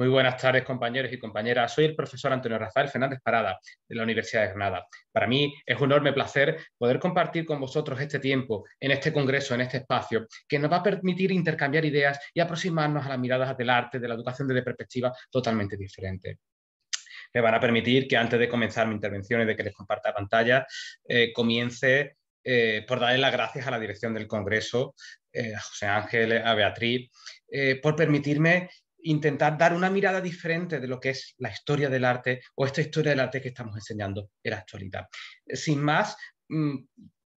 Muy buenas tardes, compañeros y compañeras. Soy el profesor Antonio Rafael Fernández Parada, de la Universidad de Granada. Para mí es un enorme placer poder compartir con vosotros este tiempo, en este congreso, en este espacio, que nos va a permitir intercambiar ideas y aproximarnos a las miradas del arte, de la educación desde perspectivas totalmente diferentes me van a permitir que antes de comenzar mi intervención y de que les comparta pantalla, eh, comience eh, por darle las gracias a la dirección del Congreso, eh, a José Ángel, a Beatriz, por permitirme intentar dar una mirada diferente de lo que es la historia del arte o esta historia del arte que estamos enseñando en la actualidad. Sin más, mm,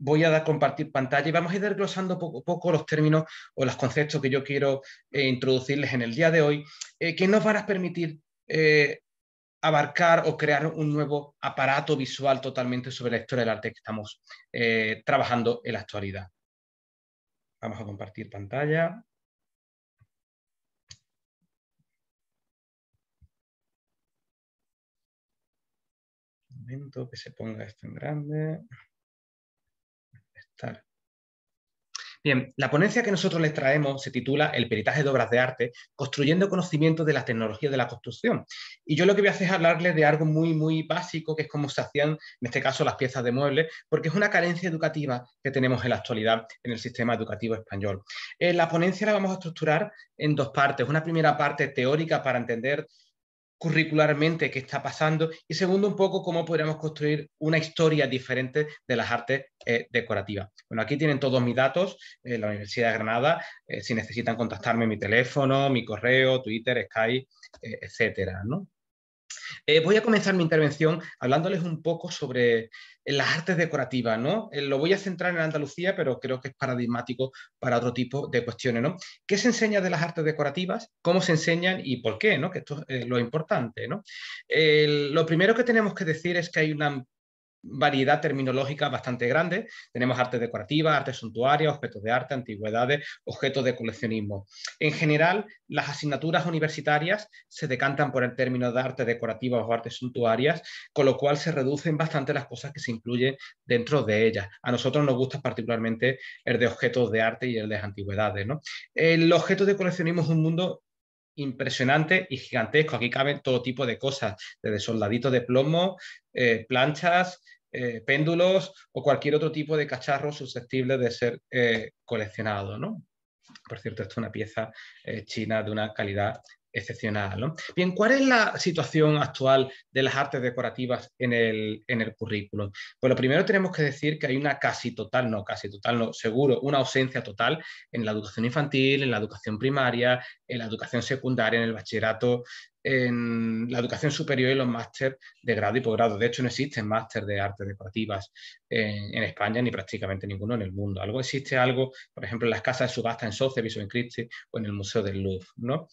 voy a dar, compartir pantalla y vamos a ir desglosando poco a poco los términos o los conceptos que yo quiero eh, introducirles en el día de hoy, eh, que nos van a permitir eh, abarcar o crear un nuevo aparato visual totalmente sobre la historia del arte que estamos trabajando en la actualidad. Vamos a compartir pantalla. Que se ponga esto en grande. Bien, la ponencia que nosotros les traemos se titula El peritaje de obras de arte, construyendo conocimiento de la tecnología de la construcción. Y yo lo que voy a hacer es hablarles de algo muy, muy básico, que es cómo se hacían, en este caso, las piezas de muebles, porque es una carencia educativa que tenemos en la actualidad en el sistema educativo español. Eh, la ponencia la vamos a estructurar en dos partes. Una primera parte teórica para entender curricularmente qué está pasando y segundo un poco cómo podríamos construir una historia diferente de las artes eh, decorativas. Bueno, aquí tienen todos mis datos, en la Universidad de Granada, eh, si necesitan contactarme mi teléfono, mi correo, Twitter, Skype, eh, etcétera, ¿no? Eh, voy a comenzar mi intervención hablándoles un poco sobre las artes decorativas, ¿no? Eh, lo voy a centrar en Andalucía, pero creo que es paradigmático para otro tipo de cuestiones, ¿no? ¿Qué se enseña de las artes decorativas? ¿Cómo se enseñan y por qué, ¿no? Que esto es lo importante, ¿no? lo primero que tenemos que decir es que hay una variedad terminológica bastante grande. Tenemos artes decorativas, artes suntuarias, objetos de arte, antigüedades, objetos de coleccionismo. En general, las asignaturas universitarias se decantan por el término de artes decorativas o artes suntuarias, con lo cual se reducen bastante las cosas que se incluyen dentro de ellas. A nosotros nos gusta particularmente el de objetos de arte y el de antigüedades. El objeto de coleccionismo es un mundo impresionante y gigantesco. Aquí caben todo tipo de cosas, desde soldaditos de plomo, eh, planchas, eh, péndulos o cualquier otro tipo de cacharro susceptible de ser eh, coleccionado. ¿no? Por cierto, esto es una pieza china de una calidad excepcional. ¿no? Bien, ¿cuál es la situación actual de las artes decorativas en el, en el currículum? Pues lo primero tenemos que decir que hay una casi total, no casi total, no, seguro, una ausencia total en la educación infantil, en la educación primaria, en la educación secundaria, en el bachillerato en la educación superior y los másteres de grado y posgrado. De hecho, no existen másteres de artes decorativas en, España ni prácticamente ninguno en el mundo. Algo existe algo, por ejemplo, en las casas de subasta en Sotheby's o en Christie o en el Museo del Louvre. ¿no?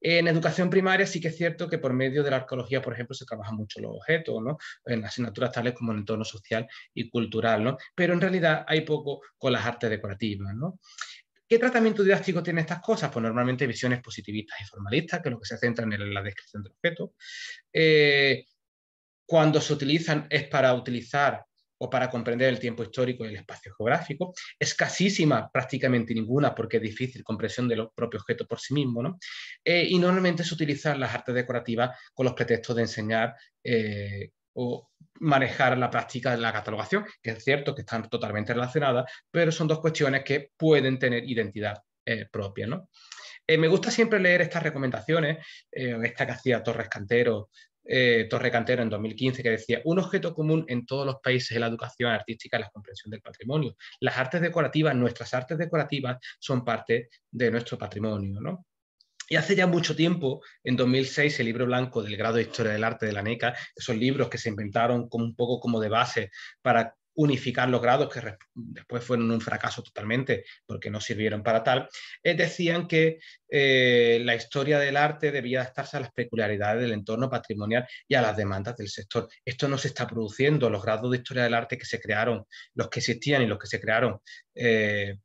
En educación primaria sí que es cierto que por medio de la arqueología, por ejemplo, se trabajan mucho los objetos, ¿no? en asignaturas tales como el entorno social y cultural, ¿no? pero en realidad hay poco con las artes decorativas. ¿no? ¿Qué tratamiento didáctico tiene estas cosas? Pues normalmente visiones positivistas y formalistas, que es lo que se centran en la descripción del objeto. Eh, cuando se utilizan es para utilizar o para comprender el tiempo histórico y el espacio geográfico. Escasísima, prácticamente ninguna, porque es difícil comprensión de los propios objetos por sí mismo. ¿no? Eh, y normalmente se utilizan las artes decorativas con los pretextos de enseñar eh, o manejar la práctica de la catalogación, que es cierto que están totalmente relacionadas, pero son dos cuestiones que pueden tener identidad eh, propia. ¿no? Eh, me gusta siempre leer estas recomendaciones, eh, esta que hacía Torres Cantero, Torre Cantero en 2015, que decía, un objeto común en todos los países es la educación artística y la comprensión del patrimonio. Las artes decorativas, nuestras artes decorativas, son parte de nuestro patrimonio. ¿no? Y hace ya mucho tiempo, en 2006, el libro blanco del grado de Historia del Arte de la NECA, esos libros que se inventaron como un poco como de base para unificar los grados, que después fueron un fracaso totalmente porque no sirvieron para tal, eh, decían que eh, la historia del arte debía adaptarse a las peculiaridades del entorno patrimonial y a las demandas del sector. Esto no se está produciendo. Los grados de historia del arte que se crearon, los que existían y los que se crearon eh,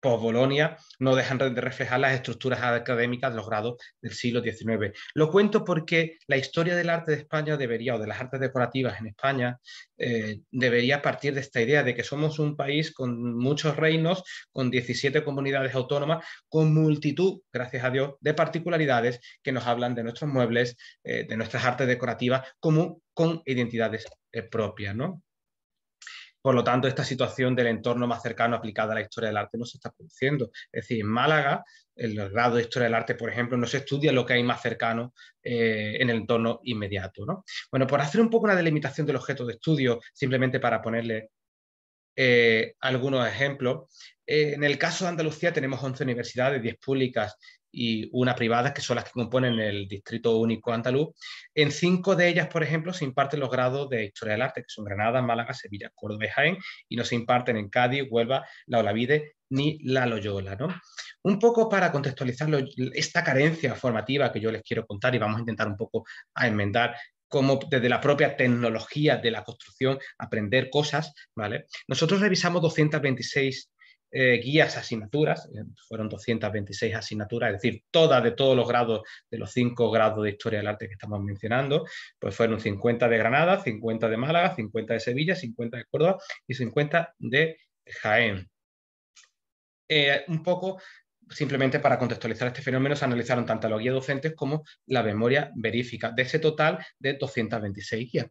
post-Bolonia no dejan de reflejar las estructuras académicas de los grados del siglo XIX. Lo cuento porque la historia del arte de España debería, o de las artes decorativas en España, eh, debería partir de esta idea de que somos un país con muchos reinos, con 17 comunidades autónomas, con multitud, gracias a Dios, de particularidades que nos hablan de nuestros muebles, eh, de nuestras artes decorativas, como con identidades eh, propias, ¿no? Por lo tanto, esta situación del entorno más cercano aplicada a la historia del arte no se está produciendo. Es decir, en Málaga, el grado de historia del arte, por ejemplo, no se estudia lo que hay más cercano eh, en el entorno inmediato. ¿no? Bueno, por hacer un poco una delimitación del objeto de estudio, simplemente para ponerle eh, algunos ejemplos, eh, en el caso de Andalucía tenemos 11 universidades, 10 públicas y una privada, que son las que componen el Distrito Único Andaluz. En cinco de ellas, por ejemplo, se imparten los grados de Historia del Arte, que son Granada, Málaga, Sevilla, Córdoba y Jaén, y no se imparten en Cádiz, Huelva, La Olavide ni La Loyola. ¿no? Un poco para contextualizar esta carencia formativa que yo les quiero contar y vamos a intentar un poco a enmendar cómo desde la propia tecnología de la construcción aprender cosas, ¿vale? Nosotros revisamos 226 eh, guías, asignaturas, eh, fueron 226 asignaturas, es decir, todas de todos los grados, de los cinco grados de Historia del Arte que estamos mencionando, pues fueron 50 de Granada, 50 de Málaga, 50 de Sevilla, 50 de Córdoba y 50 de Jaén. Eh, un poco simplemente para contextualizar este fenómeno, se analizaron tanto los guías docentes como la memoria verífica, de ese total de 226 guías.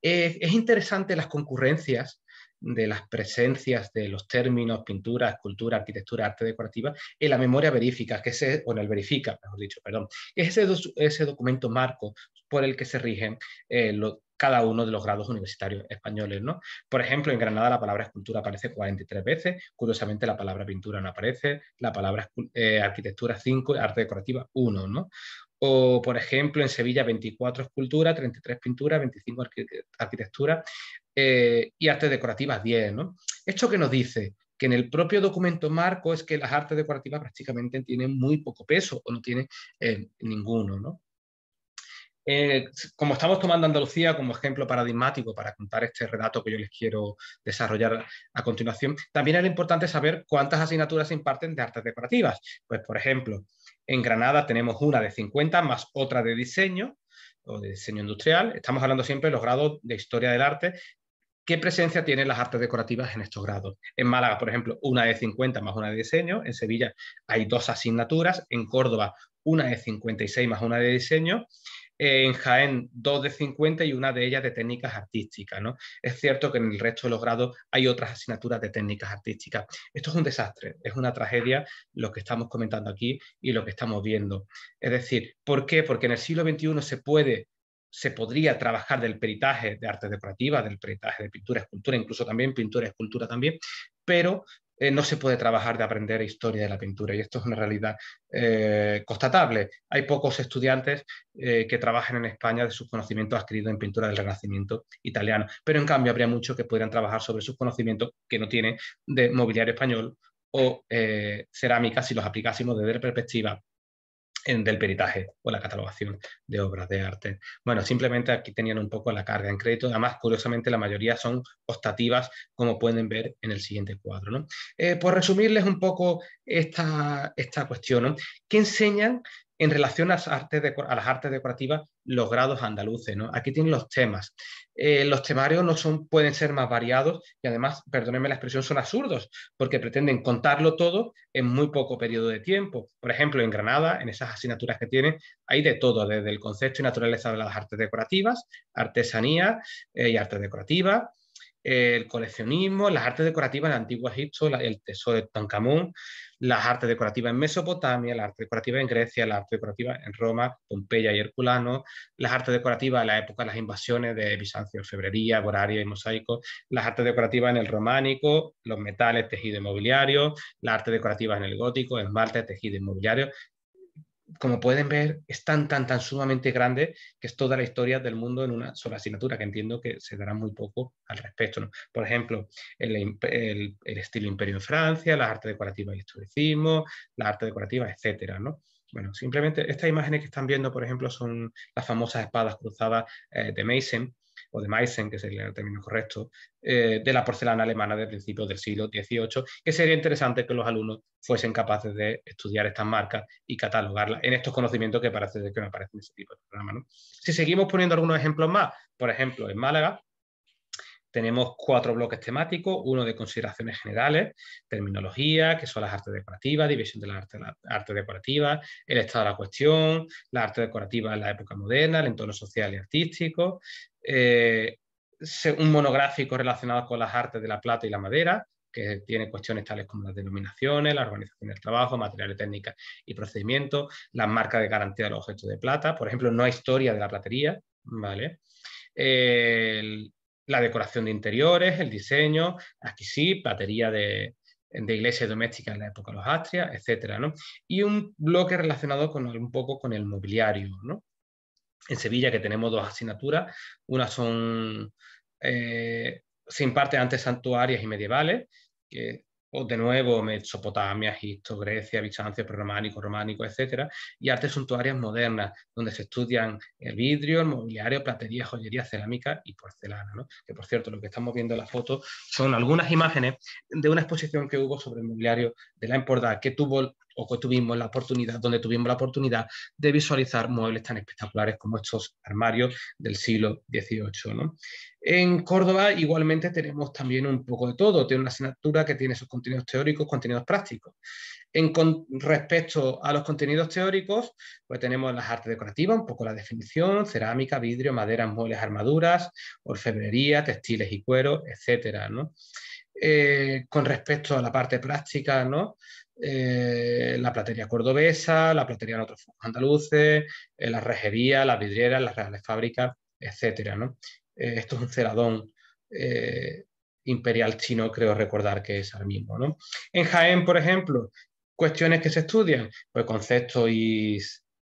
es interesante las concurrencias de las presencias de los términos pintura, escultura, arquitectura, arte decorativa en la memoria verifica, que es, o en el verifica, mejor dicho, perdón, es ese, ese documento marco por el que se rigen eh, cada uno de los grados universitarios españoles. ¿no? Por ejemplo, en Granada la palabra escultura aparece 43 veces, curiosamente la palabra pintura no aparece, la palabra eh, arquitectura 5 arte decorativa 1. ¿no? O, por ejemplo, en Sevilla 24 escultura, 33 pintura, 25 arquitectura eh, y artes decorativas 10. ¿no? ¿Esto que nos dice? Que en el propio documento marco es que las artes decorativas prácticamente tienen muy poco peso o no tienen eh, ninguno. ¿no? Eh, como estamos tomando Andalucía como ejemplo paradigmático para contar este relato que yo les quiero desarrollar a continuación, también era importante saber cuántas asignaturas se imparten de artes decorativas. Pues, por ejemplo, en Granada tenemos una de 50 más otra de diseño o de diseño industrial. Estamos hablando siempre de los grados de historia del arte ¿Qué presencia tienen las artes decorativas en estos grados? En Málaga, por ejemplo, una de 50 más una de diseño. En Sevilla hay dos asignaturas. En Córdoba, una de 56 más una de diseño. En Jaén, dos de 50 y una de ellas de técnicas artísticas. ¿no? Es cierto que en el resto de los grados hay otras asignaturas de técnicas artísticas. Esto es un desastre, es una tragedia lo que estamos comentando aquí y lo que estamos viendo. Es decir, ¿por qué? Porque en el siglo XXI se puede se podría trabajar del peritaje de artes decorativas, del peritaje de pintura, escultura, incluso también pintura, escultura también, pero eh, no se puede trabajar de aprender historia de la pintura y esto es una realidad eh, constatable. Hay pocos estudiantes eh, que trabajan en España de sus conocimientos adquiridos en pintura del Renacimiento italiano, pero en cambio habría muchos que podrían trabajar sobre sus conocimientos que no tienen de mobiliario español o cerámica si los aplicásemos desde la perspectiva del peritaje o la catalogación de obras de arte. Bueno, simplemente aquí tenían un poco la carga en crédito. Además, curiosamente, la mayoría son optativas, como pueden ver en el siguiente cuadro. ¿no? Eh, por resumirles un poco esta, esta cuestión, ¿no? ¿qué enseñan en relación a las, artes decorativas, los grados andaluces. Aquí tienen los temas. Eh, los temarios no son, pueden ser más variados y además, perdónenme la expresión, son absurdos porque pretenden contarlo todo en muy poco periodo de tiempo. Por ejemplo, en Granada, en esas asignaturas que tienen, hay de todo, desde el concepto y naturaleza de las artes decorativas, artesanía eh, y artes decorativas, el coleccionismo, las artes decorativas en el antiguo Egipto, el tesoro de Tutankamón, las artes decorativas en Mesopotamia, las artes decorativas en Grecia, las artes decorativas en Roma, Pompeya y Herculano, las artes decorativas en la época de las invasiones de Bizancio, orfebrería, boraria y mosaico, las artes decorativas en el románico, los metales, tejido inmobiliario, las artes decorativas en el gótico, esmalte, tejido inmobiliario, como pueden ver, es tan, tan, tan sumamente grande que es toda la historia del mundo en una sola asignatura, que entiendo que se dará muy poco al respecto. Por ejemplo, el, estilo imperio en Francia, las artes decorativas y historicismo, las artes decorativas, etcétera, ¿no? Bueno, simplemente estas imágenes que están viendo, por ejemplo, son las famosas espadas cruzadas eh, de Mason, o de Meissen, que sería el término correcto, eh, de la porcelana alemana de principios del siglo XVIII, que sería interesante que los alumnos fuesen capaces de estudiar estas marcas y catalogarlas en estos conocimientos que parece que no aparecen en ese tipo de programa. Si seguimos poniendo algunos ejemplos más, por ejemplo, en Málaga, tenemos cuatro bloques temáticos, uno de consideraciones generales, terminología, que son las artes decorativas, división de las artes arte decorativas, el estado de la cuestión, la arte decorativa en la época moderna, el entorno social y artístico, eh, un monográfico relacionado con las artes de la plata y la madera, que tiene cuestiones tales como las denominaciones, la organización del trabajo, materiales técnicas y procedimientos, las marcas de garantía de los objetos de plata, por ejemplo, no hay historia de la platería, ¿vale? la decoración de interiores, el diseño, aquí sí, batería de, de iglesias domésticas en la época de los Astrias, etcétera, ¿no? Y un bloque relacionado con un poco con el mobiliario, ¿no? En Sevilla que tenemos dos asignaturas, una son eh, se imparte antes santuarias y medievales, que o de nuevo Mesopotamia, Egipto, Grecia, Bizancio, prerrománico, románico, etc. Y artes suntuarias modernas, donde se estudian el vidrio, el mobiliario, platería, joyería, cerámica y porcelana. ¿no? Que por cierto, lo que estamos viendo en la foto son algunas imágenes de una exposición que hubo sobre el mobiliario de la Empordà, que tuvo o tuvimos la oportunidad, donde tuvimos la oportunidad de visualizar muebles tan espectaculares como estos armarios del siglo XVIII. En Córdoba igualmente tenemos también un poco de todo, tiene una asignatura que tiene sus contenidos teóricos, contenidos prácticos. En con, respecto a los contenidos teóricos, pues tenemos las artes decorativas, un poco la definición, cerámica, vidrio, madera, muebles, armaduras, orfebrería, textiles y cuero, etcétera, eh, con respecto a la parte práctica, ¿no? Eh, la platería cordobesa, la platería en otros andaluces, eh, la rejería, las vidrieras, las reales fábricas, ¿no? Eh, esto es un ceradón imperial chino, creo recordar que es el mismo, ¿no? En Jaén, por ejemplo, cuestiones que se estudian, pues conceptos y,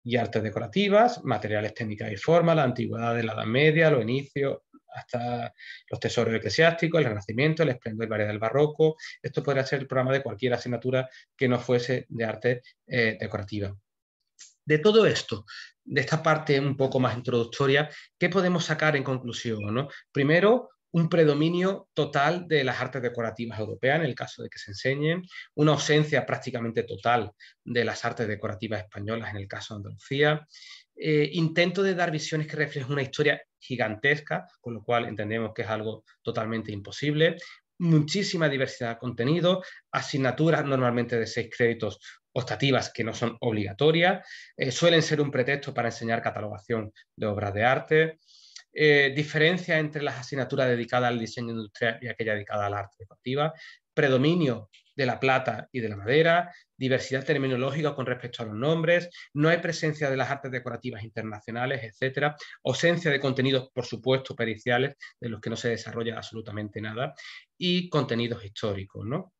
y artes decorativas, materiales técnicas y formas, la antigüedad de la Edad Media, los inicios, hasta los tesoros eclesiásticos, el Renacimiento, el esplendor y del barroco. Esto podría ser el programa de cualquier asignatura que no fuese de arte eh, decorativa. De todo esto, de esta parte un poco más introductoria, ¿qué podemos sacar en conclusión? Primero, un predominio total de las artes decorativas europeas en el caso de que se enseñen, una ausencia prácticamente total de las artes decorativas españolas en el caso de Andalucía, eh, intento de dar visiones que reflejen una historia gigantesca, con lo cual entendemos que es algo totalmente imposible, muchísima diversidad de contenido, asignaturas normalmente de seis créditos optativas que no son obligatorias, eh, suelen ser un pretexto para enseñar catalogación de obras de arte, eh, diferencia entre las asignaturas dedicadas al diseño industrial y aquella dedicada al arte decorativa, predominio de la plata y de la madera, diversidad terminológica con respecto a los nombres, no hay presencia de las artes decorativas internacionales, etcétera, ausencia de contenidos, por supuesto, periciales, de los que no se desarrolla absolutamente nada, y contenidos históricos, ¿no?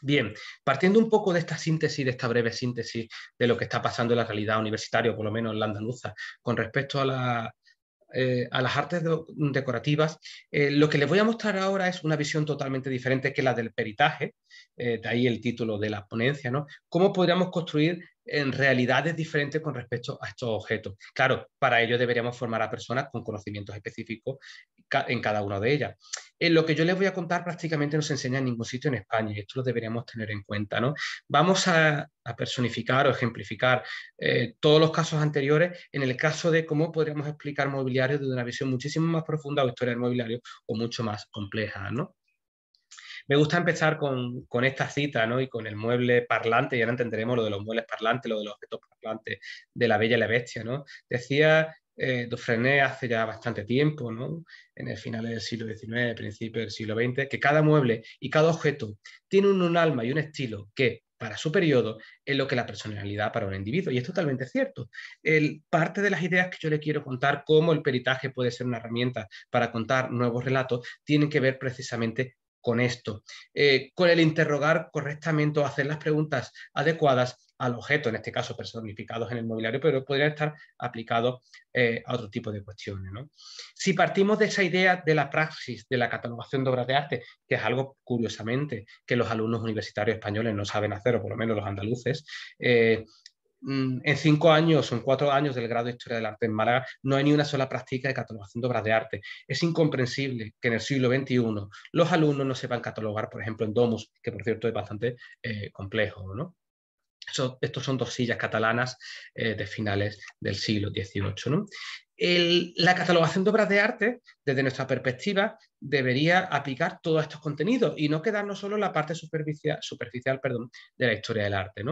Bien, partiendo un poco de esta síntesis, de esta breve síntesis de lo que está pasando en la realidad universitaria, o por lo menos en la andaluza, con respecto a la, eh, a las artes decorativas, eh, lo que les voy a mostrar ahora es una visión totalmente diferente que la del peritaje, eh, de ahí el título de la ponencia, ¿no? Cómo podríamos construir en realidades diferentes con respecto a estos objetos. Claro, para ello deberíamos formar a personas con conocimientos específicos en cada una de ellas. En lo que yo les voy a contar prácticamente no se enseña en ningún sitio en España y esto lo deberíamos tener en cuenta. ¿no? Vamos a, personificar o ejemplificar eh, todos los casos anteriores en el caso de cómo podríamos explicar mobiliario desde una visión muchísimo más profunda o historia del mobiliario o mucho más compleja. ¿no? Me gusta empezar con, esta cita ¿no? y con el mueble parlante, y ahora entenderemos lo de los muebles parlantes, lo de los objetos parlantes de la Bella y la Bestia. ¿no? Decía eh, Dufresne hace ya bastante tiempo, ¿no? en el final del siglo XIX, principio del siglo XX, que cada mueble y cada objeto tiene un, alma y un estilo que para su periodo es lo que la personalidad para un individuo. Y es totalmente cierto. El, parte de las ideas que yo le quiero contar, cómo el peritaje puede ser una herramienta para contar nuevos relatos, tienen que ver precisamente con esto, eh, con el interrogar correctamente o hacer las preguntas adecuadas al objeto, en este caso personificados en el mobiliario, pero podrían estar aplicados eh, a otro tipo de cuestiones. Si partimos de esa idea de la praxis de la catalogación de obras de arte, que es algo curiosamente que los alumnos universitarios españoles no saben hacer, o por lo menos los andaluces, eh, en cinco años o en cuatro años del grado de Historia del Arte en Málaga no hay ni una sola práctica de catalogación de obras de arte. Es incomprensible que en el siglo XXI los alumnos no sepan catalogar, por ejemplo, en Domus, que por cierto es bastante eh, complejo, ¿no? estos son dos sillas catalanas eh, de finales del siglo XVIII. La catalogación de obras de arte, desde nuestra perspectiva, debería aplicar todos estos contenidos y no quedarnos solo en la parte superficial, de la historia del arte.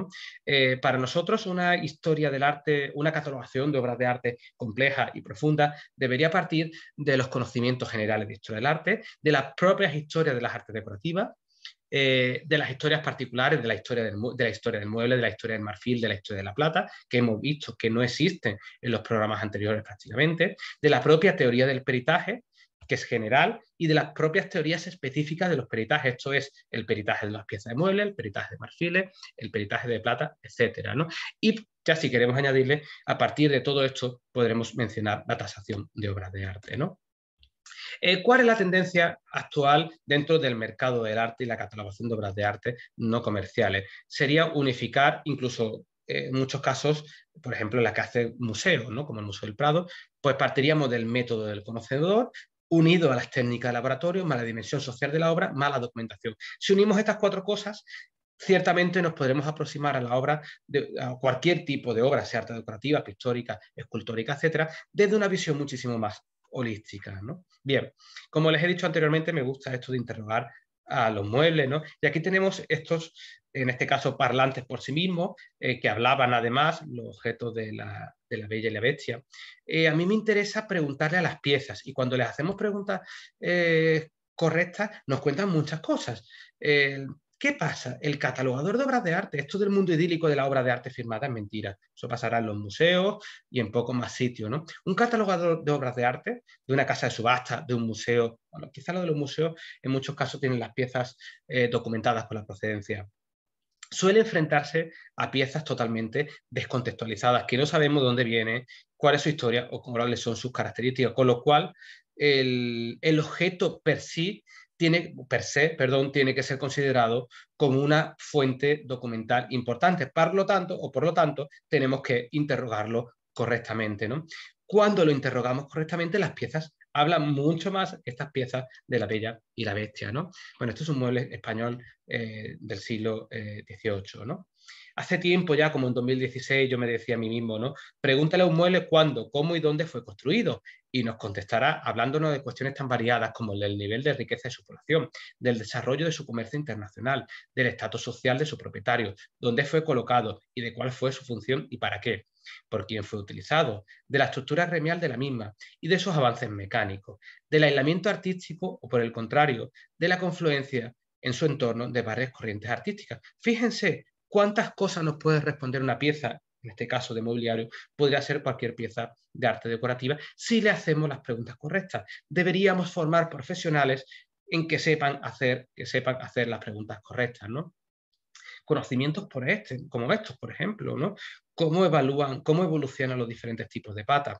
Eh, para nosotros, una historia del arte, una catalogación de obras de arte compleja y profunda, debería partir de los conocimientos generales de historia del arte, de las propias historias de las artes decorativas, eh, de las historias particulares, de la, historia del, de la historia del mueble, de la historia del marfil, de la historia de la plata, que hemos visto que no existen en los programas anteriores prácticamente, de la propia teoría del peritaje, que es general, y de las propias teorías específicas de los peritajes. Esto es el peritaje de las piezas de mueble, el peritaje de marfiles, el peritaje de plata, etc. Y ya si queremos añadirle, a partir de todo esto podremos mencionar la tasación de obras de arte. ¿no? Eh, ¿Cuál es la tendencia actual dentro del mercado del arte y la catalogación de obras de arte no comerciales? Sería unificar incluso eh, en muchos casos, por ejemplo, la que hace museos, ¿no? como el Museo del Prado, pues partiríamos del método del conocedor, unido a las técnicas de laboratorio, más la dimensión social de la obra, más la documentación. Si unimos estas cuatro cosas, ciertamente nos podremos aproximar a la obra, de, a cualquier tipo de obra, sea arte decorativa, pictórica, escultórica, etcétera, desde una visión muchísimo más holística. ¿no? Bien, como les he dicho anteriormente, me gusta esto de interrogar a los muebles, ¿no? Y aquí tenemos estos, en este caso, parlantes por sí mismos, eh, que hablaban además los objetos de la, Bella y la Bestia. Eh, a mí me interesa preguntarle a las piezas y cuando les hacemos preguntas eh, correctas, nos cuentan muchas cosas. ¿Qué pasa? El catalogador de obras de arte, esto del mundo idílico de la obra de arte firmada es mentira. Eso pasará en los museos y en pocos más sitios, ¿no? Un catalogador de obras de arte, de una casa de subasta, de un museo, bueno, quizá lo de los museos en muchos casos tienen las piezas eh, documentadas con la procedencia. Suele enfrentarse a piezas totalmente descontextualizadas, que no sabemos dónde viene, cuál es su historia o cuáles son sus características, con lo cual el, el objeto per sí tiene, per se, perdón, tiene que ser considerado como una fuente documental importante. Por lo tanto, o por lo tanto, tenemos que interrogarlo correctamente. ¿no? Cuando lo interrogamos correctamente, las piezas hablan mucho más estas piezas de la Bella y la Bestia. ¿no? Bueno, esto es un mueble español eh, del siglo XVIII. Eh, ¿no? Hace tiempo ya, como en 2016, yo me decía a mí mismo, ¿no? Pregúntale a un mueble cuándo, cómo y dónde fue construido y nos contestará hablándonos de cuestiones tan variadas como el nivel de riqueza de su población, del desarrollo de su comercio internacional, del estatus social de su propietario, dónde fue colocado y de cuál fue su función y para qué, por quién fue utilizado, de la estructura gremial de la misma y de sus avances mecánicos, del aislamiento artístico o por el contrario, de la confluencia en su entorno de varias corrientes artísticas. Fíjense ¿Cuántas cosas nos puede responder una pieza, en este caso de mobiliario, podría ser cualquier pieza de arte decorativa, si le hacemos las preguntas correctas? Deberíamos formar profesionales en que sepan hacer, que sepan hacer las preguntas correctas, ¿no? Conocimientos por este, como estos, por ejemplo, ¿no? Cómo evalúan, cómo evolucionan los diferentes tipos de patas.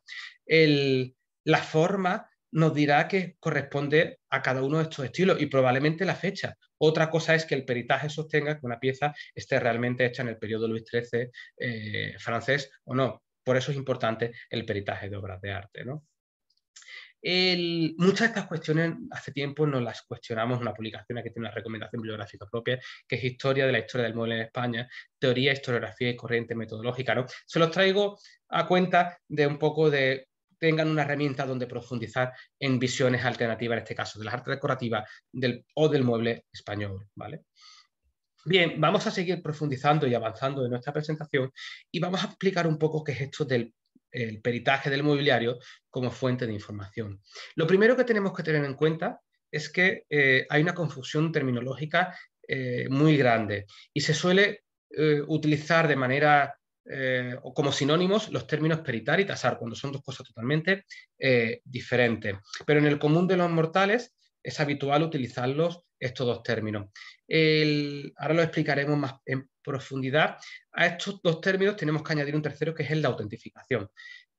la forma nos dirá que corresponde a cada uno de estos estilos y probablemente la fecha. Otra cosa es que el peritaje sostenga que una pieza esté realmente hecha en el periodo Luis XIII eh, francés o no. Por eso es importante el peritaje de obras de arte. muchas de estas cuestiones hace tiempo nos las cuestionamos en una publicación que tiene una recomendación bibliográfica propia, que es Historia de la Historia del Mueble en España, Teoría, Historiografía y Corriente Metodológica. ¿no? Se los traigo a cuenta de un poco de tengan una herramienta donde profundizar en visiones alternativas, en este caso de las artes decorativas del, o del mueble español. ¿vale? Bien, vamos a seguir profundizando y avanzando en nuestra presentación y vamos a explicar un poco qué es esto del peritaje del mobiliario como fuente de información. Lo primero que tenemos que tener en cuenta es que eh, hay una confusión terminológica eh, muy grande y se suele eh, utilizar de manera eh, o como sinónimos los términos peritar y tasar, cuando son dos cosas totalmente eh, diferentes. Pero en el común de los mortales es habitual utilizarlos estos dos términos. ahora lo explicaremos más en profundidad. A estos dos términos tenemos que añadir un tercero que es el de autentificación.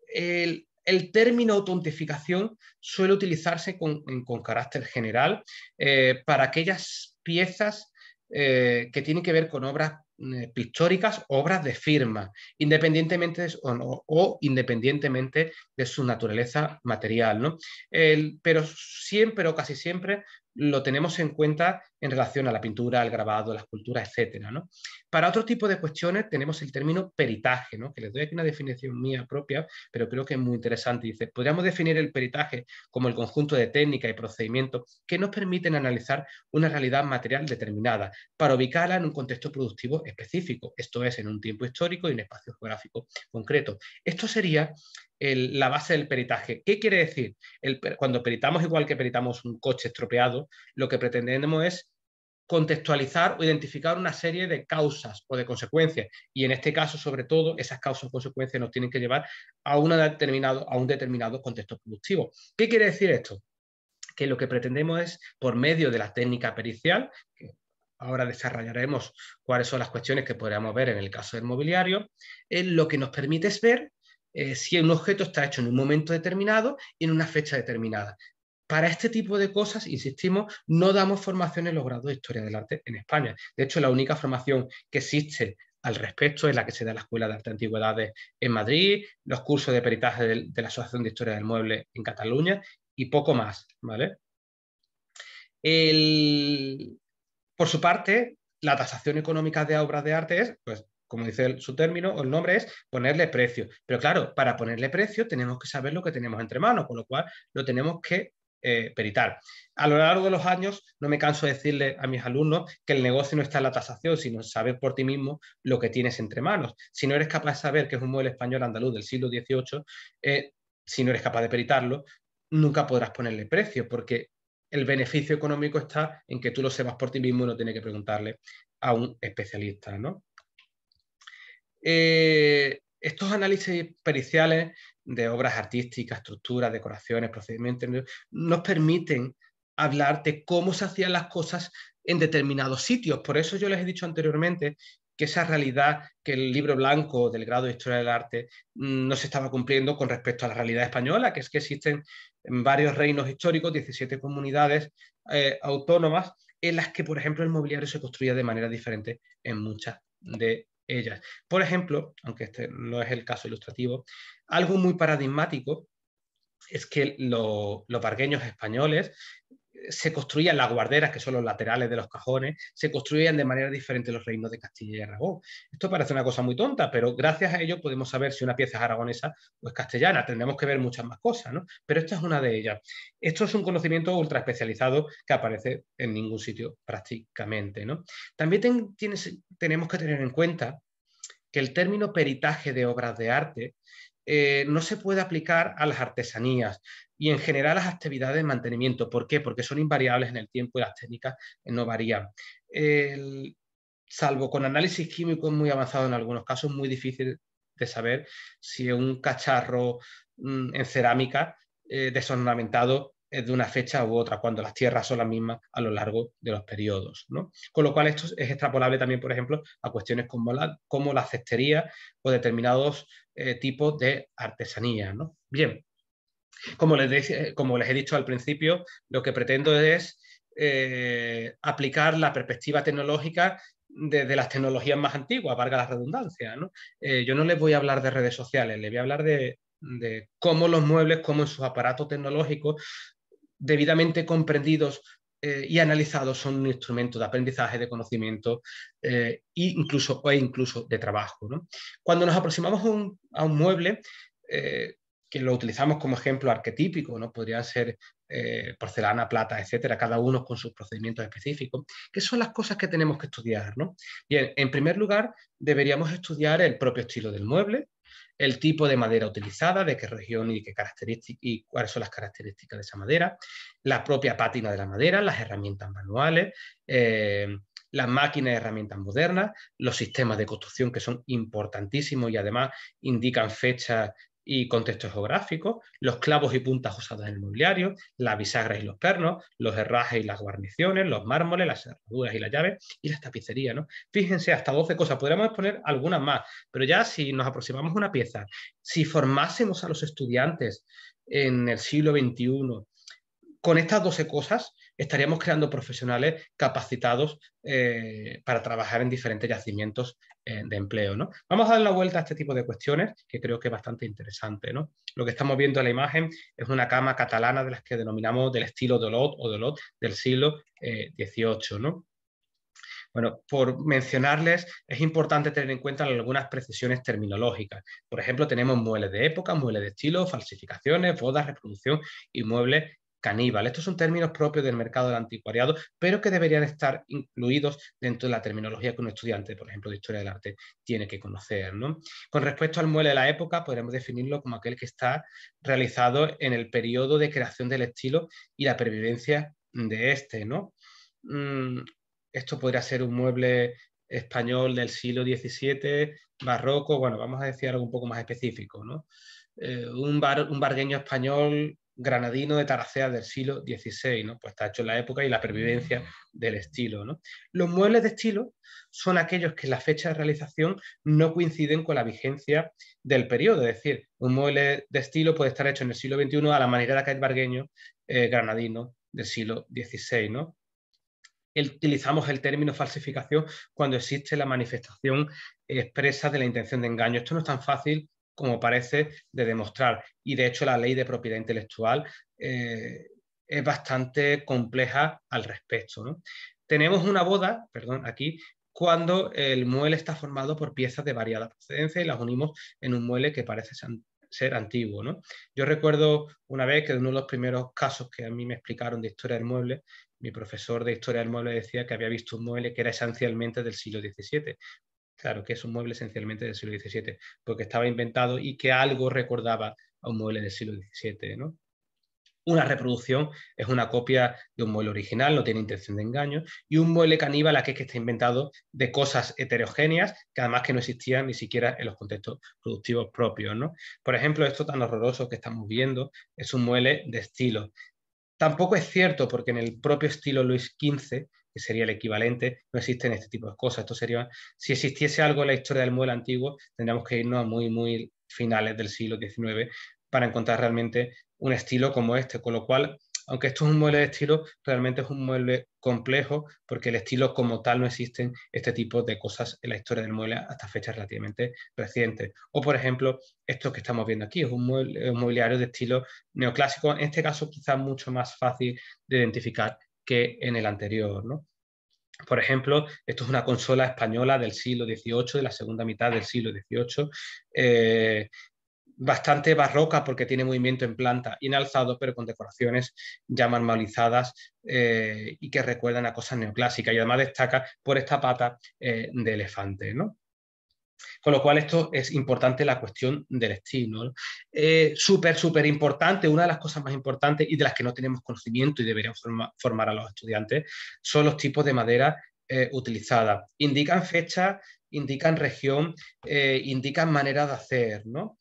El, término autentificación suele utilizarse con, carácter general eh, para aquellas piezas que tienen que ver con obras pictóricas, obras de firma, independientemente o, o, independientemente de su naturaleza material. ¿no? pero siempre o casi siempre lo tenemos en cuenta en relación a la pintura, al grabado, a la escultura, etc. ¿no? Para otro tipo de cuestiones tenemos el término peritaje, que les doy aquí una definición mía propia, pero creo que es muy interesante. Dice, podríamos definir el peritaje como el conjunto de técnicas y procedimientos que nos permiten analizar una realidad material determinada para ubicarla en un contexto productivo específico, esto es, en un tiempo histórico y un espacio geográfico concreto. Esto sería la base del peritaje. ¿Qué quiere decir? cuando peritamos igual que peritamos un coche estropeado, lo que pretendemos es contextualizar o identificar una serie de causas o de consecuencias. Y en este caso, sobre todo, esas causas o consecuencias nos tienen que llevar a, determinado, a un determinado contexto productivo. ¿Qué quiere decir esto? Que lo que pretendemos es, por medio de la técnica pericial, ahora desarrollaremos cuáles son las cuestiones que podríamos ver en el caso del mobiliario, eh, lo que nos permite es ver eh, si un objeto está hecho en un momento determinado y en una fecha determinada. Para este tipo de cosas, insistimos, no damos formación en los grados de Historia del Arte en España. De hecho, la única formación que existe al respecto es la que se da en la Escuela de Arte de Antigüedades en Madrid, los cursos de peritaje de, la Asociación de Historia del Mueble en Cataluña y poco más. ¿vale? Por su parte, la tasación económica de obras de arte es pues, como dice su término o el nombre, es ponerle precio. Pero claro, para ponerle precio tenemos que saber lo que tenemos entre manos, con lo cual lo tenemos que eh, peritar. A lo largo de los años, no me canso de decirle a mis alumnos que el negocio no está en la tasación, sino en saber por ti mismo lo que tienes entre manos. Si no eres capaz de saber que es un mueble español andaluz del siglo XVIII, eh, si no eres capaz de peritarlo, nunca podrás ponerle precio, porque el beneficio económico está en que tú lo sepas por ti mismo y no tienes que preguntarle a un especialista, ¿no? Eh, estos análisis periciales de obras artísticas, estructuras, decoraciones, procedimientos, nos permiten hablar de cómo se hacían las cosas en determinados sitios. Por eso yo les he dicho anteriormente que esa realidad que el libro blanco del grado de Historia del Arte mm, no se estaba cumpliendo con respecto a la realidad española, que es que existen varios reinos históricos, 17 comunidades eh, autónomas, en las que, por ejemplo, el mobiliario se construía de manera diferente en muchas de ellas. Por ejemplo, aunque este no es el caso ilustrativo, algo muy paradigmático es que los bargueños españoles se construían las guarderas, que son los laterales de los cajones, se construían de manera diferente los reinos de Castilla y Aragón. Esto parece una cosa muy tonta, pero gracias a ello podemos saber si una pieza es aragonesa o es castellana. Tendremos que ver muchas más cosas, ¿no? Pero esta es una de ellas. Esto es un conocimiento ultra especializado que aparece en ningún sitio prácticamente, ¿no? También tenemos que tener en cuenta que el término peritaje de obras de arte eh, no se puede aplicar a las artesanías y en general las actividades de mantenimiento. ¿Por qué? Porque son invariables en el tiempo y las técnicas no varían. salvo con análisis químico muy avanzado en algunos casos, muy difícil de saber si un cacharro mm, en cerámica eh, desornamentado es de una fecha u otra, cuando las tierras son las mismas a lo largo de los periodos. ¿no? Con lo cual esto es extrapolable también, por ejemplo, a cuestiones como la, como la cestería o determinados eh, tipos de artesanía. ¿no? Bien, como les, como les he dicho al principio, lo que pretendo es eh, aplicar la perspectiva tecnológica desde las tecnologías más antiguas, valga la redundancia. Eh, yo no les voy a hablar de redes sociales, les voy a hablar de, de cómo los muebles, cómo en sus aparatos tecnológicos debidamente comprendidos eh, y analizados son un instrumento de aprendizaje, de conocimiento eh, e incluso, o incluso de trabajo. Cuando nos aproximamos a un, mueble, eh, que lo utilizamos como ejemplo arquetípico, ¿no? podrían ser porcelana, plata, etcétera, cada uno con sus procedimientos específicos, ¿qué son las cosas que tenemos que estudiar? Bien, en primer lugar, deberíamos estudiar el propio estilo del mueble, el tipo de madera utilizada, de qué región y, qué características, y cuáles son las características de esa madera, la propia pátina de la madera, las herramientas manuales, eh, las máquinas y herramientas modernas, los sistemas de construcción que son importantísimos y además indican fechas y contexto geográfico, los clavos y puntas usados en el mobiliario, las bisagras y los pernos, los herrajes y las guarniciones, los mármoles, las cerraduras y las llaves y las tapicerías. ¿no? Fíjense, hasta 12 cosas, podríamos exponer algunas más, pero ya si nos aproximamos a una pieza, si formásemos a los estudiantes en el siglo XXI con estas 12 cosas, estaríamos creando profesionales capacitados eh, para trabajar en diferentes yacimientos eh, de empleo. ¿no? Vamos a dar la vuelta a este tipo de cuestiones que creo que es bastante interesante. ¿no? Lo que estamos viendo en la imagen es una cama catalana de las que denominamos del estilo Dolot o Dolot del siglo XVIII. ¿no? Bueno, por mencionarles, es importante tener en cuenta algunas precisiones terminológicas. Por ejemplo, tenemos muebles de época, muebles de estilo, falsificaciones, bodas, reproducción y muebles caníbal. Estos son términos propios del mercado del anticuariado, pero que deberían estar incluidos dentro de la terminología que un estudiante, por ejemplo, de historia del arte, tiene que conocer. Con respecto al mueble de la época, podemos definirlo como aquel que está realizado en el periodo de creación del estilo y la pervivencia de este. ¿no? Mm, esto podría ser un mueble español del siglo XVII, barroco, bueno, vamos a decir algo un poco más específico, ¿no? Eh, un, un bargueño español granadino de Taracea del siglo XVI, ¿no? Pues está hecho en la época y la pervivencia del estilo, ¿no? Los muebles de estilo son aquellos que la fecha de realización no coinciden con la vigencia del periodo, es decir, un mueble de estilo puede estar hecho en el siglo XXI a la manera de aquel bargueño eh, granadino del siglo XVI, ¿no? utilizamos el término falsificación cuando existe la manifestación expresa de la intención de engaño. Esto no es tan fácil como parece de demostrar y de hecho la ley de propiedad intelectual eh, es bastante compleja al respecto. Tenemos una boda, perdón, aquí, cuando el mueble está formado por piezas de variada procedencia y las unimos en un mueble que parece ser antiguo. Yo recuerdo una vez que uno de los primeros casos que a mí me explicaron de historia del mueble mi profesor de historia del mueble decía que había visto un mueble que era esencialmente del siglo XVII. Claro, que es un mueble esencialmente del siglo XVII, porque estaba inventado y que algo recordaba a un mueble del siglo XVII. ¿no? Una reproducción es una copia de un mueble original, no tiene intención de engaño, y un mueble caníbal aquí es que está inventado de cosas heterogéneas que además que no existían ni siquiera en los contextos productivos propios. ¿no? Por ejemplo, esto tan horroroso que estamos viendo es un mueble de estilo. Tampoco es cierto porque en el propio estilo Luis XV, que sería el equivalente, no existen este tipo de cosas. Esto sería, si existiese algo en la historia del mueble antiguo, tendríamos que irnos a muy, muy finales del siglo XIX para encontrar realmente un estilo como este, con lo cual aunque esto es un mueble de estilo, realmente es un mueble complejo porque el estilo como tal no existen este tipo de cosas en la historia del mueble hasta fechas relativamente recientes. O por ejemplo, esto que estamos viendo aquí es un, mueble, un mobiliario de estilo neoclásico, en este caso quizás mucho más fácil de identificar que en el anterior. ¿no? Por ejemplo, esto es una consola española del siglo XVIII, de la segunda mitad del siglo XVIII, bastante barroca porque tiene movimiento en planta y en alzado, pero con decoraciones ya normalizadas eh, y que recuerdan a cosas neoclásicas. Y además destaca por esta pata eh, de elefante. ¿no? Con lo cual esto es importante la cuestión del estilo. Eh, súper, súper importante, una de las cosas más importantes y de las que no tenemos conocimiento y deberíamos formar a los estudiantes son los tipos de madera utilizadas. Indican fecha, indican región, indican manera de hacer. ¿no?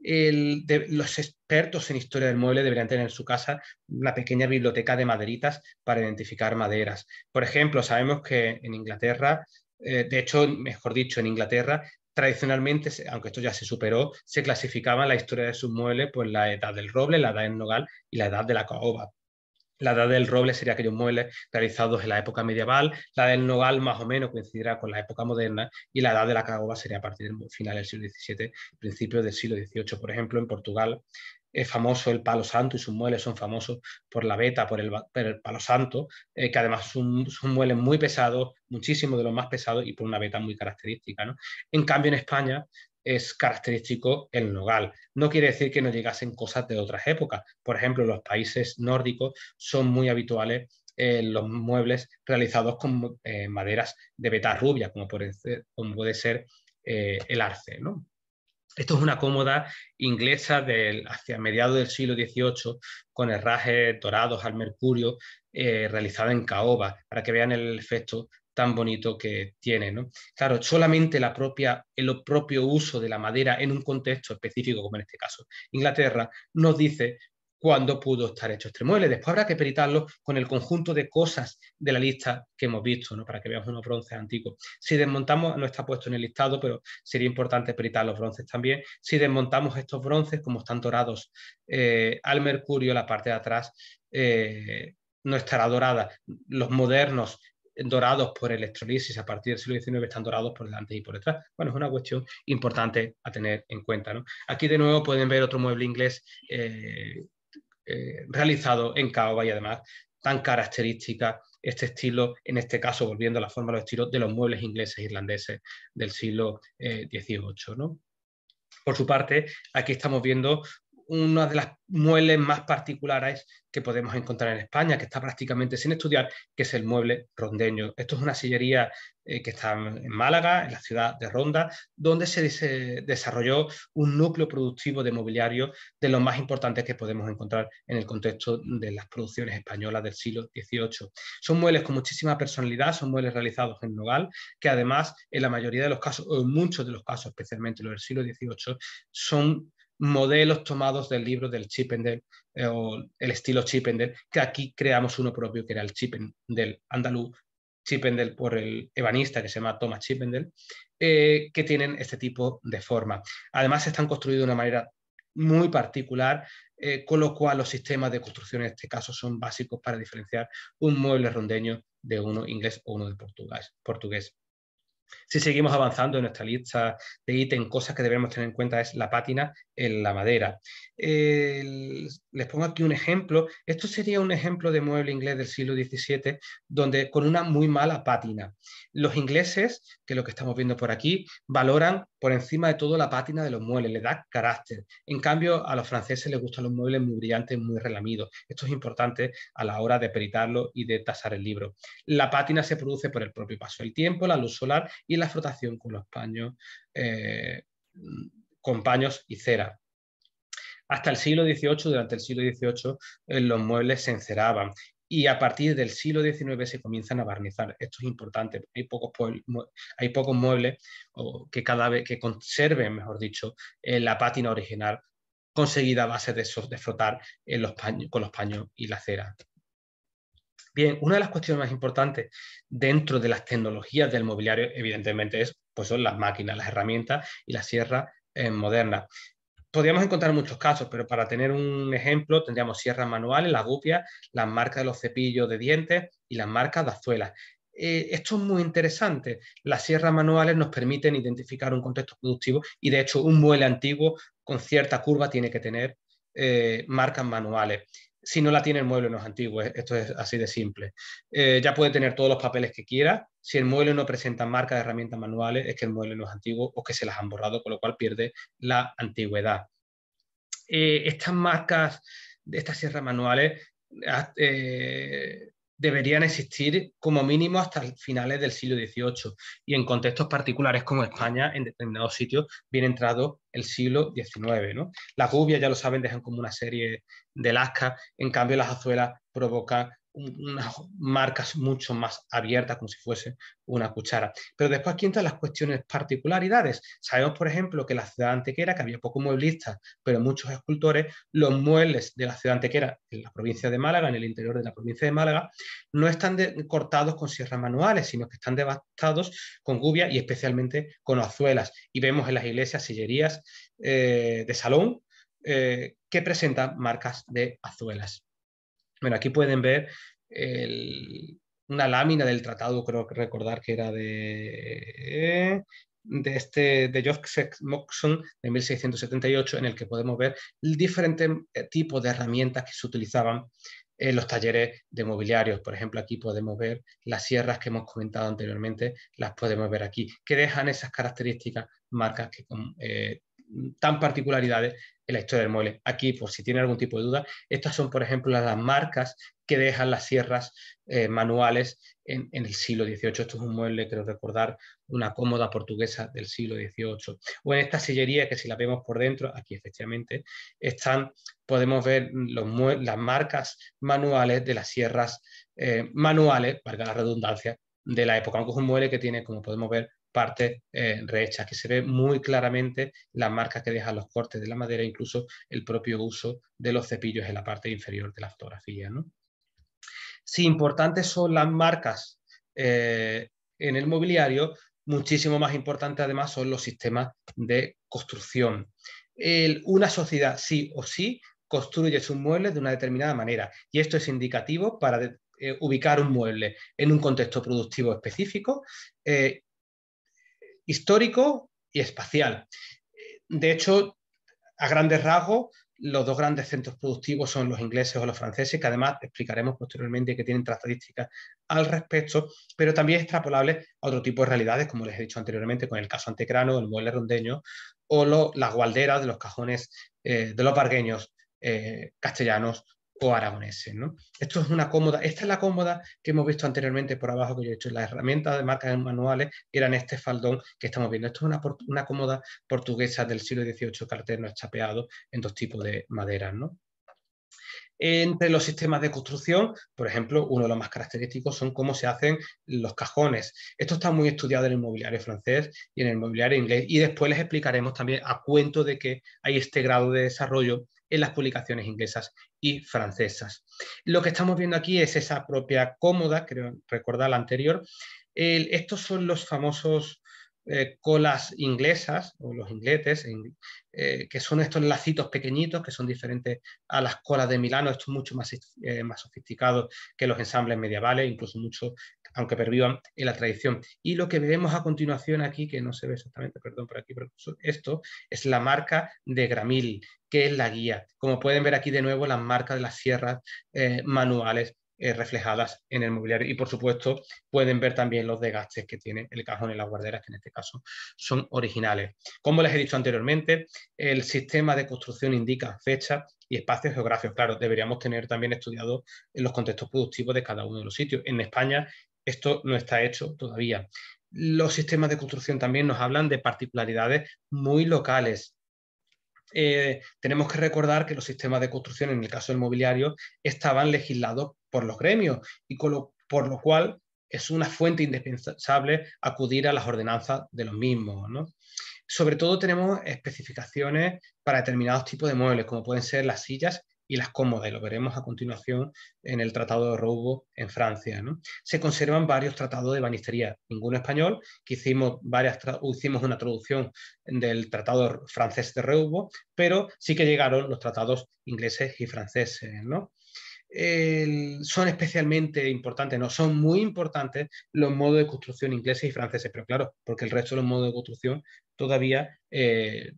los expertos en historia del mueble deberían tener en su casa una pequeña biblioteca de maderitas para identificar maderas. Por ejemplo, sabemos que en Inglaterra, eh, de hecho, mejor dicho, en Inglaterra, tradicionalmente, aunque esto ya se superó, se clasificaba la historia de sus muebles por la edad del roble, la edad del nogal y la edad de la caoba. La edad del roble sería aquellos muebles realizados en la época medieval, la del nogal más o menos coincidirá con la época moderna y la edad de la caoba sería a partir del final del siglo XVII, principios del siglo XVIII. Por ejemplo, en Portugal es famoso el palo santo y sus muebles son famosos por la beta, por el, palo santo, eh, que además son, son, muebles muy pesados, muchísimo de los más pesados y por una beta muy característica. En cambio, en España es característico el nogal. No quiere decir que no llegasen cosas de otras épocas. Por ejemplo, los países nórdicos son muy habituales eh, los muebles realizados con eh, maderas de beta rubia, como puede ser, el arce. Esto es una cómoda inglesa del, hacia mediados del siglo XVIII con herrajes dorados al mercurio realizada en caoba, para que vean el efecto tan bonito que tiene. ¿no? Claro, solamente la propia, el propio uso de la madera en un contexto específico, como en este caso Inglaterra, nos dice cuándo pudo estar hecho este mueble. Después habrá que peritarlo con el conjunto de cosas de la lista que hemos visto, ¿no? para que veamos unos bronces antiguos. Si desmontamos, no está puesto en el listado, pero sería importante peritar los bronces también. Si desmontamos estos bronces, como están dorados eh, al mercurio, la parte de atrás, eh, no estará dorada. Los modernos dorados por electrolisis a partir del siglo XIX están dorados por delante y por detrás. Bueno, es una cuestión importante a tener en cuenta. Aquí de nuevo pueden ver otro mueble inglés eh, eh, realizado en caoba y además tan característica este estilo, en este caso volviendo a la forma de los estilos de los muebles ingleses e irlandeses del siglo XVIII. Eh, por su parte, aquí estamos viendo una de las muebles más particulares que podemos encontrar en España, que está prácticamente sin estudiar, que es el mueble rondeño. Esto es una sillería eh, que está en Málaga, en la ciudad de Ronda, donde se, desarrolló un núcleo productivo de mobiliario de los más importantes que podemos encontrar en el contexto de las producciones españolas del siglo XVIII. Son muebles con muchísima personalidad, son muebles realizados en nogal, que además en la mayoría de los casos, o en muchos de los casos, especialmente los del siglo XVIII, son modelos tomados del libro del Chippendale eh, o el estilo Chippendale, que aquí creamos uno propio que era el Chippendale andaluz, Chippendale por el ebanista que se llama Thomas Chippendale, eh, que tienen este tipo de forma. Además están construidos de una manera muy particular, eh, con lo cual los sistemas de construcción en este caso son básicos para diferenciar un mueble rondeño de uno inglés o uno de portugués. Si seguimos avanzando en nuestra lista de ítems, cosas que debemos tener en cuenta es la pátina en la madera. les pongo aquí un ejemplo. Esto sería un ejemplo de mueble inglés del siglo XVII, donde con una muy mala pátina. Los ingleses, que es lo que estamos viendo por aquí, valoran por encima de todo la pátina de los muebles, le da carácter. En cambio, a los franceses les gustan los muebles muy brillantes, muy relamidos. Esto es importante a la hora de peritarlo y de tasar el libro. La pátina se produce por el propio paso del tiempo, la luz solar y la frotación con los paños, eh, con paños y cera. Hasta el siglo XVIII, durante el siglo XVIII, eh, los muebles se enceraban y a partir del siglo XIX se comienzan a barnizar. Esto es importante. Hay pocos, hay muebles que cada vez que conserven, mejor dicho, eh, la pátina original conseguida a base de, de frotar los paños, con los paños y la cera. Bien, una de las cuestiones más importantes dentro de las tecnologías del mobiliario, evidentemente, es, pues son las máquinas, las herramientas y las sierras eh, modernas. Podríamos encontrar muchos casos, pero para tener un ejemplo tendríamos sierras manuales, las gupias, las marcas de los cepillos de dientes y las marcas de azuelas. Eh, esto es muy interesante. Las sierras manuales nos permiten identificar un contexto productivo y de hecho un mueble antiguo con cierta curva tiene que tener eh, marcas manuales si no la tiene el mueble no es antiguo, esto es así de simple. Eh, ya puede tener todos los papeles que quiera, si el mueble no presenta marca de herramientas manuales es que el mueble no es antiguo o que se las han borrado, con lo cual pierde la antigüedad. Eh, estas marcas de estas sierras manuales ah, eh, deberían existir como mínimo hasta finales del siglo XVIII y en contextos particulares como España, en determinados sitios, bien entrado el siglo XIX. ¿no? Las gubias, ya lo saben, dejan como una serie de lascas, en cambio las azuelas provocan unas marcas mucho más abiertas, como si fuese una cuchara. Pero después aquí entran las cuestiones particularidades. Sabemos, por ejemplo, que la ciudad antequera, que había pocos mueblistas, pero muchos escultores, los muebles de la ciudad antequera, en la provincia de Málaga, en el interior de la provincia de Málaga, no están cortados con sierras manuales, sino que están devastados con gubia y especialmente con azuelas. Y vemos en las iglesias sillerías eh, de salón eh, que presentan marcas de azuelas. Bueno, aquí pueden ver una lámina del tratado, creo que recordar que era de, de, este, de Joseph Moxon de 1678, en el que podemos ver diferentes eh, tipos de herramientas que se utilizaban en los talleres de mobiliarios. Por ejemplo, aquí podemos ver las sierras que hemos comentado anteriormente, las podemos ver aquí, que dejan esas características, marcas que eh, tan particularidades en la historia del mueble. Aquí, por si tiene algún tipo de duda, estas son, por ejemplo, las marcas que dejan las sierras eh, manuales en, el siglo XVIII. Esto es un mueble, creo recordar, una cómoda portuguesa del siglo XVIII. O en esta sillería, que si la vemos por dentro, aquí efectivamente, están, podemos ver las marcas manuales de las sierras eh, manuales, valga la redundancia, de la época, aunque es un mueble que tiene, como podemos ver, parte eh, que se ve muy claramente las marcas que dejan los cortes de la madera, incluso el propio uso de los cepillos en la parte inferior de la fotografía. Si importantes son las marcas eh, en el mobiliario, muchísimo más importante además son los sistemas de construcción. una sociedad sí o sí construye sus muebles de una determinada manera. Y esto es indicativo para eh, ubicar un mueble en un contexto productivo específico, eh, histórico y espacial. De hecho, a grandes rasgos, los dos grandes centros productivos son los ingleses o los franceses, que además explicaremos posteriormente que tienen estadísticas al respecto, pero también extrapolable a otro tipo de realidades, como les he dicho anteriormente, con el caso antecrano, el mueble rondeño o las gualderas de los cajones eh, de los pargueños eh, castellanos o aragoneses. ¿no? Esto es una cómoda, esta es la cómoda que hemos visto anteriormente por abajo que yo he hecho. Las herramientas de marcas manuales eran este faldón que estamos viendo. Esto es una, cómoda portuguesa del siglo XVIII carterno chapeado en dos tipos de maderas. ¿no? Entre los sistemas de construcción, por ejemplo, uno de los más característicos son cómo se hacen los cajones. Esto está muy estudiado en el mobiliario francés y en el mobiliario inglés y después les explicaremos también a cuento de que hay este grado de desarrollo en las publicaciones inglesas y francesas. Lo que estamos viendo aquí es esa propia cómoda, creo recordar la anterior. estos son los famosos eh, colas inglesas o los ingletes, eh, que son estos lacitos pequeñitos que son diferentes a las colas de Milano. Esto es mucho más, eh, más sofisticado que los ensambles medievales, incluso mucho, aunque pervivan en la tradición. Y lo que vemos a continuación aquí, que no se ve exactamente, perdón, por aquí, pero esto es la marca de Gramil, que es la guía. Como pueden ver aquí de nuevo, las marcas de las sierras manuales eh, reflejadas en el mobiliario. Y por supuesto pueden ver también los desgastes que tiene el cajón y las guarderas, que en este caso son originales. Como les he dicho anteriormente, el sistema de construcción indica fecha y espacios geográficos. Claro, deberíamos tener también estudiado los contextos productivos de cada uno de los sitios. En España esto no está hecho todavía. Los sistemas de construcción también nos hablan de particularidades muy locales, eh, tenemos que recordar que los sistemas de construcción, en el caso del mobiliario, estaban legislados por los gremios y por lo cual es una fuente indispensable acudir a las ordenanzas de los mismos. Sobre todo tenemos especificaciones para determinados tipos de muebles, como pueden ser las sillas y las cómodas, y lo veremos a continuación en el Tratado de Roubo en Francia. Se conservan varios tratados de banistería, ninguno español, que hicimos, varias hicimos una traducción del Tratado francés de Roubo, pero sí que llegaron los tratados ingleses y franceses. ¿no? son especialmente importantes, no, son muy importantes los modos de construcción ingleses y franceses, pero claro, porque el resto de los modos de construcción todavía eh,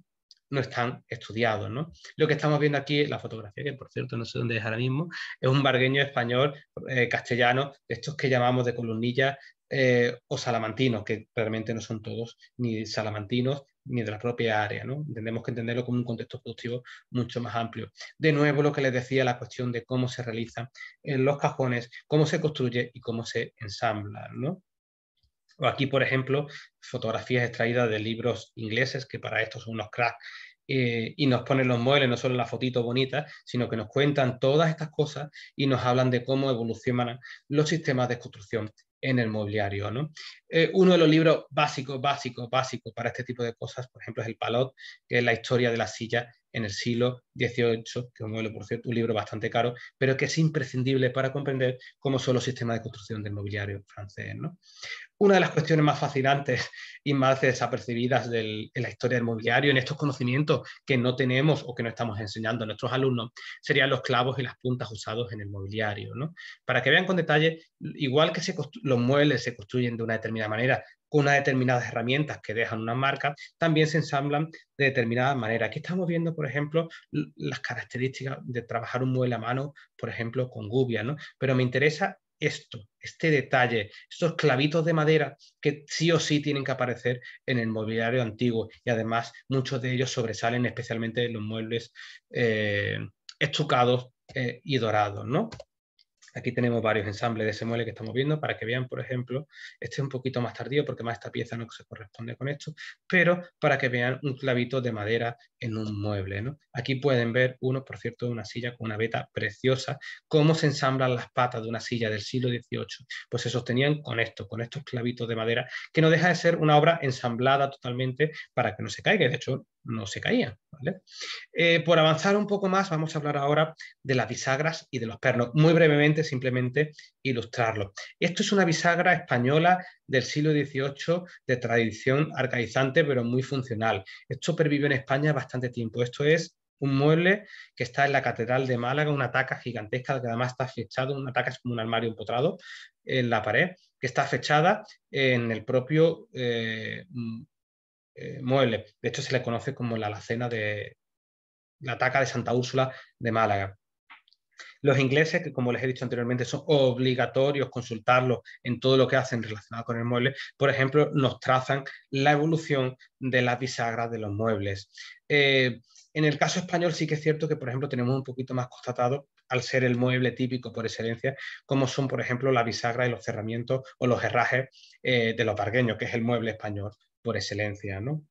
no están estudiados. ¿no? Lo que estamos viendo aquí, la fotografía, que por cierto no sé dónde es ahora mismo, es un bargueño español, eh, castellano, de estos que llamamos de columnilla eh, o salamantinos, que realmente no son todos ni salamantinos ni de la propia área. ¿no? Tenemos que entenderlo como un contexto productivo mucho más amplio. De nuevo, lo que les decía, la cuestión de cómo se realizan en los cajones, cómo se construye y cómo se ensambla. ¿no? Aquí, por ejemplo, fotografías extraídas de libros ingleses, que para esto son unos cracks, eh, y nos ponen los muebles, no solo la fotito bonita, sino que nos cuentan todas estas cosas y nos hablan de cómo evolucionan los sistemas de construcción en el mobiliario. ¿no? Eh, uno de los libros básicos, básicos, básicos para este tipo de cosas, por ejemplo, es el Palot, que es la historia de la silla en el siglo XVIII, que es un, libro bastante caro, pero que es imprescindible para comprender cómo son los sistemas de construcción del mobiliario francés. ¿no? Una de las cuestiones más fascinantes y más desapercibidas en la historia del mobiliario, en estos conocimientos que no tenemos o que no estamos enseñando a nuestros alumnos, serían los clavos y las puntas usados en el mobiliario. ¿no? Para que vean con detalle, igual que los muebles se construyen de una determinada manera, con unas determinadas herramientas que dejan una marca, también se ensamblan de determinada manera. Aquí estamos viendo, por ejemplo, las características de trabajar un mueble a mano, por ejemplo, con gubia, ¿no? Pero me interesa esto, este detalle, estos clavitos de madera que sí o sí tienen que aparecer en el mobiliario antiguo y además muchos de ellos sobresalen especialmente en los muebles eh, estucados eh, y dorados, ¿no? Aquí tenemos varios ensambles de ese mueble que estamos viendo para que vean, por ejemplo, este es un poquito más tardío porque más esta pieza no se corresponde con esto, pero para que vean un clavito de madera en un mueble. ¿no? Aquí pueden ver uno, por cierto, de una silla con una veta preciosa, cómo se ensamblan las patas de una silla del siglo XVIII. Pues se sostenían con esto, con estos clavitos de madera, que no deja de ser una obra ensamblada totalmente para que no se caiga. De hecho, no se caían. Eh, por avanzar un poco más, vamos a hablar ahora de las bisagras y de los pernos. Muy brevemente, simplemente ilustrarlo. Esto es una bisagra española del siglo XVIII de tradición arcaizante, pero muy funcional. Esto pervivió en España bastante tiempo. Esto es un mueble que está en la Catedral de Málaga, una taca gigantesca que además está fechado, una taca es como un armario empotrado en la pared, que está fechada en el propio eh, eh. De hecho, se le conoce como la alacena de la taca de Santa Úrsula de Málaga. Los ingleses, que como les he dicho anteriormente, son obligatorios consultarlos en todo lo que hacen relacionado con el mueble, por ejemplo, nos trazan la evolución de las bisagras de los muebles. Eh, en el caso español sí que es cierto que, por ejemplo, tenemos un poquito más constatado, al ser el mueble típico por excelencia, como son, por ejemplo, la bisagra y los cerramientos o los herrajes eh, de los pargueños, que es el mueble español por excelencia, ¿no?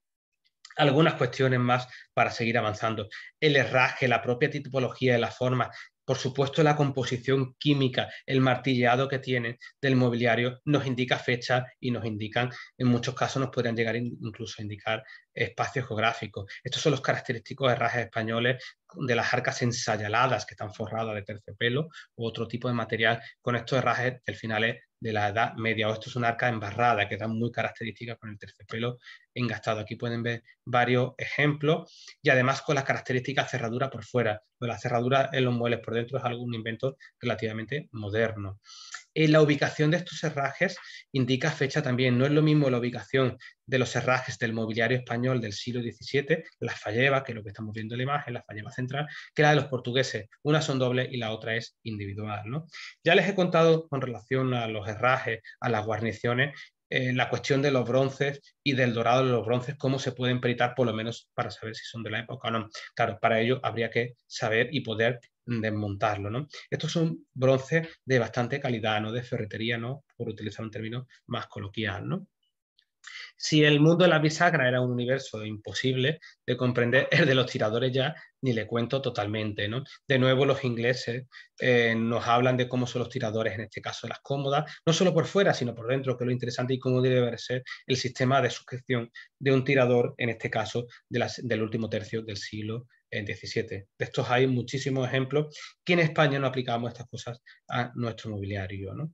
algunas cuestiones más para seguir avanzando. El herraje, la propia tipología de la forma, por supuesto, la composición química, el martilleado que tiene del mobiliario nos indica fecha y nos indican, en muchos casos nos podrían llegar incluso a indicar espacios geográficos. Estos son los característicos herrajes españoles de las arcas ensayaladas que están forradas de terciopelo u otro tipo de material con estos herrajes del final de la Edad Media. O esto es una arca embarrada que dan muy característica con el terciopelo engastado. Aquí pueden ver varios ejemplos y además con las características cerradura por fuera. La cerradura en los muebles por dentro es algún invento relativamente moderno. En la ubicación de estos herrajes indica fecha también. No es lo mismo la ubicación de los herrajes del mobiliario español del siglo XVII, la falleva, que es lo que estamos viendo en la imagen, la falleva central, que la de los portugueses. Una son dobles y la otra es individual. ¿no? Ya les he contado con relación a los herrajes, a las guarniciones, la cuestión de los bronces y del dorado de los bronces, cómo se pueden peritar, por lo menos para saber si son de la época o no. Claro, para ello habría que saber y poder desmontarlo. ¿no? Estos son bronces de bastante calidad, no de ferretería, ¿no? por utilizar un término más coloquial. ¿no? Si el mundo de la bisagra era un universo imposible de comprender, el de los tiradores ya ni le cuento totalmente. ¿no? De nuevo, los ingleses eh, nos hablan de cómo son los tiradores, en este caso las cómodas, no solo por fuera, sino por dentro, que es lo interesante y cómo debe ser el sistema de suscripción de un tirador, en este caso del último tercio del siglo XVII. De estos hay muchísimos ejemplos que en España no aplicamos estas cosas a nuestro mobiliario. ¿no?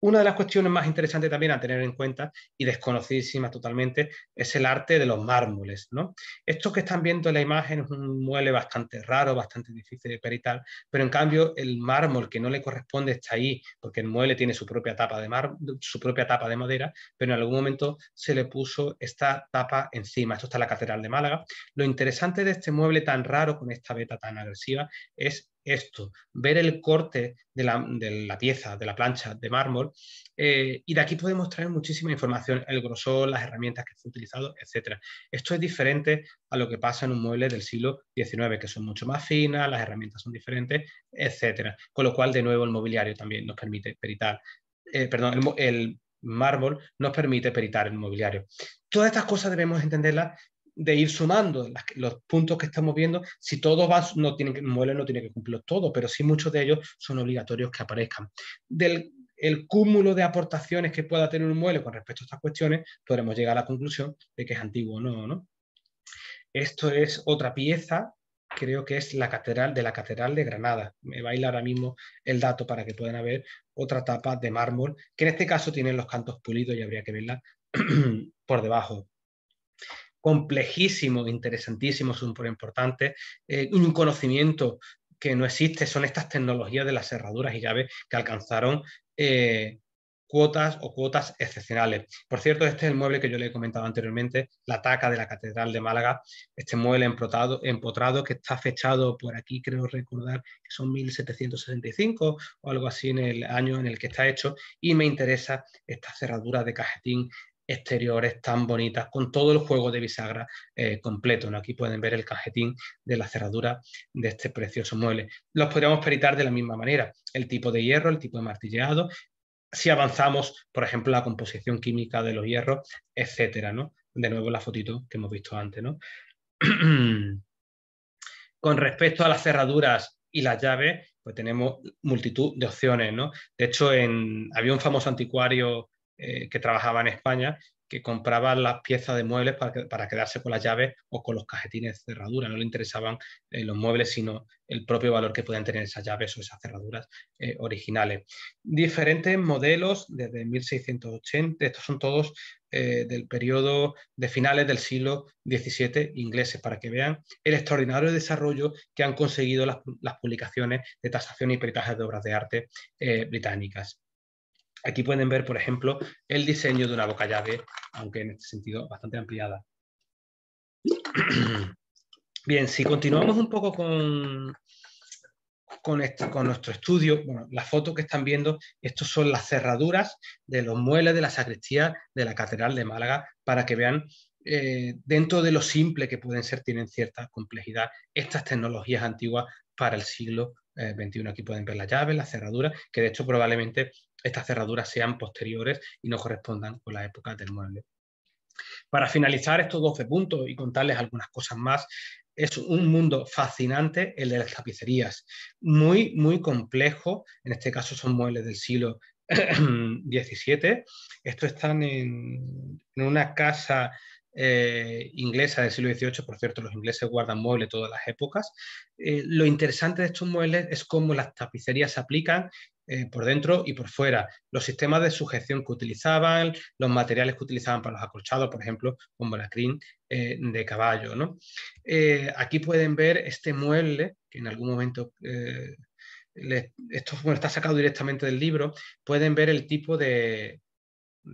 Una de las cuestiones más interesantes también a tener en cuenta y desconocidísimas totalmente es el arte de los mármoles. ¿no? Esto que están viendo en la imagen es un mueble bastante raro, bastante difícil de peritar, pero en cambio el mármol que no le corresponde está ahí, porque el mueble tiene su propia tapa de, su propia tapa de madera, pero en algún momento se le puso esta tapa encima. Esto está en la Catedral de Málaga. Lo interesante de este mueble tan raro, con esta beta tan agresiva, es esto, ver el corte de la, pieza, de la plancha de mármol, eh, y de aquí podemos traer muchísima información, el grosor, las herramientas que se han utilizado, etc. Esto es diferente a lo que pasa en un mueble del siglo XIX, que son mucho más finas, las herramientas son diferentes, etc. Con lo cual, de nuevo, el mobiliario también nos permite peritar, eh, perdón, el, mármol nos permite peritar el mobiliario. Todas estas cosas debemos entenderlas de ir sumando los puntos que estamos viendo. Si todos van, no tienen que, el mueble no tiene que cumplirlos todos, pero sí muchos de ellos son obligatorios que aparezcan. Del el cúmulo de aportaciones que pueda tener un mueble con respecto a estas cuestiones, podremos llegar a la conclusión de que es antiguo o no, no. Esto es otra pieza, creo que es la catedral de la Catedral de Granada. Me va a ir ahora mismo el dato para que puedan ver otra tapa de mármol, que en este caso tienen los cantos pulidos y habría que verla por debajo complejísimo, interesantísimo, súper importante, eh, un conocimiento que no existe, son estas tecnologías de las cerraduras y llaves que alcanzaron eh, cuotas o cuotas excepcionales. Por cierto, este es el mueble que yo le he comentado anteriormente, la taca de la Catedral de Málaga, este mueble empotrado, empotrado que está fechado por aquí, creo recordar que son 1765 o algo así en el año en el que está hecho, y me interesa esta cerradura de cajetín exteriores tan bonitas, con todo el juego de bisagra eh, completo. Aquí pueden ver el cajetín de la cerradura de este precioso mueble. Los podríamos peritar de la misma manera, el tipo de hierro, el tipo de martilleado, si avanzamos, por ejemplo, la composición química de los hierros, etcétera, ¿no? De nuevo la fotito que hemos visto antes, ¿no? Con respecto a las cerraduras y las llaves, pues tenemos multitud de opciones, ¿no? De hecho, en, había un famoso anticuario eh, que trabajaba en España que compraban las piezas de muebles para, quedarse con las llaves o con los cajetines de cerradura. No le interesaban eh, los muebles, sino el propio valor que puedan tener esas llaves o esas cerraduras eh, originales. Diferentes modelos desde 1680, estos son todos del periodo de finales del siglo XVII ingleses, para que vean el extraordinario desarrollo que han conseguido las, publicaciones de tasación y peritaje de obras de arte británicas. Aquí pueden ver, por ejemplo, el diseño de una boca llave, aunque en este sentido bastante ampliada. Bien, si continuamos un poco con, con, este, con nuestro estudio, bueno, la foto que están viendo, estos son las cerraduras de los muebles de la sacristía de la Catedral de Málaga, para que vean eh, dentro de lo simple que pueden ser, tienen cierta complejidad estas tecnologías antiguas para el siglo XXI. Eh, Aquí pueden ver la llave, la cerradura, que de hecho probablemente estas cerraduras sean posteriores y no correspondan con la época del mueble. Para finalizar estos 12 puntos y contarles algunas cosas más, es un mundo fascinante el de las tapicerías, muy, muy complejo, en este caso son muebles del siglo XVII, estos están en, en una casa eh, inglesa del siglo XVIII, por cierto, los ingleses guardan muebles todas las épocas. Eh, lo interesante de estos muebles es cómo las tapicerías se aplican eh, por dentro y por fuera, los sistemas de sujeción que utilizaban, los materiales que utilizaban para los acolchados, por ejemplo, como la crin de caballo. ¿no? aquí pueden ver este mueble, que en algún momento esto está sacado directamente del libro, pueden ver el tipo de,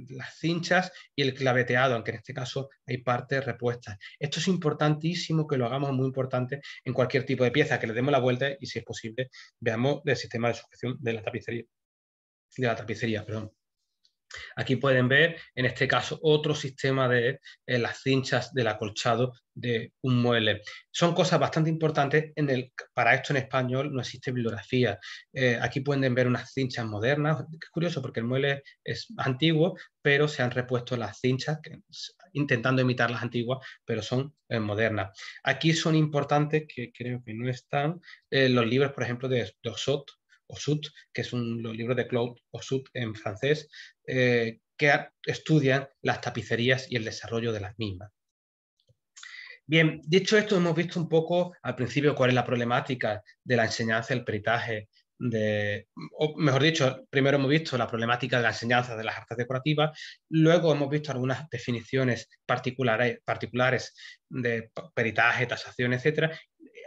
las cinchas y el claveteado, aunque en este caso hay partes repuestas. Esto es importantísimo que lo hagamos muy importante en cualquier tipo de pieza, que le demos la vuelta y si es posible veamos el sistema de sujeción de la tapicería. De la tapicería, perdón. Aquí pueden ver, en este caso, otro sistema de eh, las cinchas del acolchado de un mueble. Son cosas bastante importantes. En el, para esto en español no existe bibliografía. Eh, aquí pueden ver unas cinchas modernas. Es curioso porque el mueble es antiguo, pero se han repuesto las cinchas, intentando imitar las antiguas, pero son eh, modernas. Aquí son importantes, que creo que no están, los libros, por ejemplo, de Dossot, Osut, que es un, los libros de Claude Osut en francés, eh, que estudian las tapicerías y el desarrollo de las mismas. Bien, dicho esto, hemos visto un poco al principio cuál es la problemática de la enseñanza del peritaje, de, o mejor dicho, primero hemos visto la problemática de la enseñanza de las artes decorativas, luego hemos visto algunas definiciones particulares, particulares de peritaje, tasación, etc.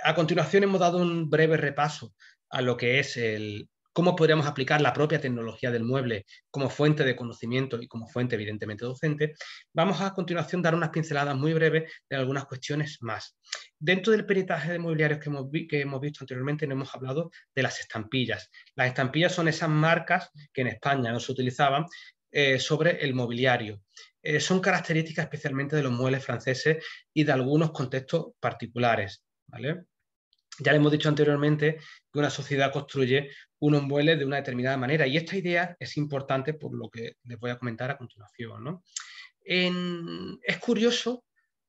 A continuación hemos dado un breve repaso a lo que es el cómo podríamos aplicar la propia tecnología del mueble como fuente de conocimiento y como fuente evidentemente docente, vamos a, continuación dar unas pinceladas muy breves de algunas cuestiones más. Dentro del peritaje de mobiliarios que hemos, que hemos visto anteriormente, no hemos hablado de las estampillas. Las estampillas son esas marcas que en España no se utilizaban eh, sobre el mobiliario. Eh, son características especialmente de los muebles franceses y de algunos contextos particulares. ¿vale? Ya le hemos dicho anteriormente que una sociedad construye unos muebles de una determinada manera y esta idea es importante por lo que les voy a comentar a continuación. es curioso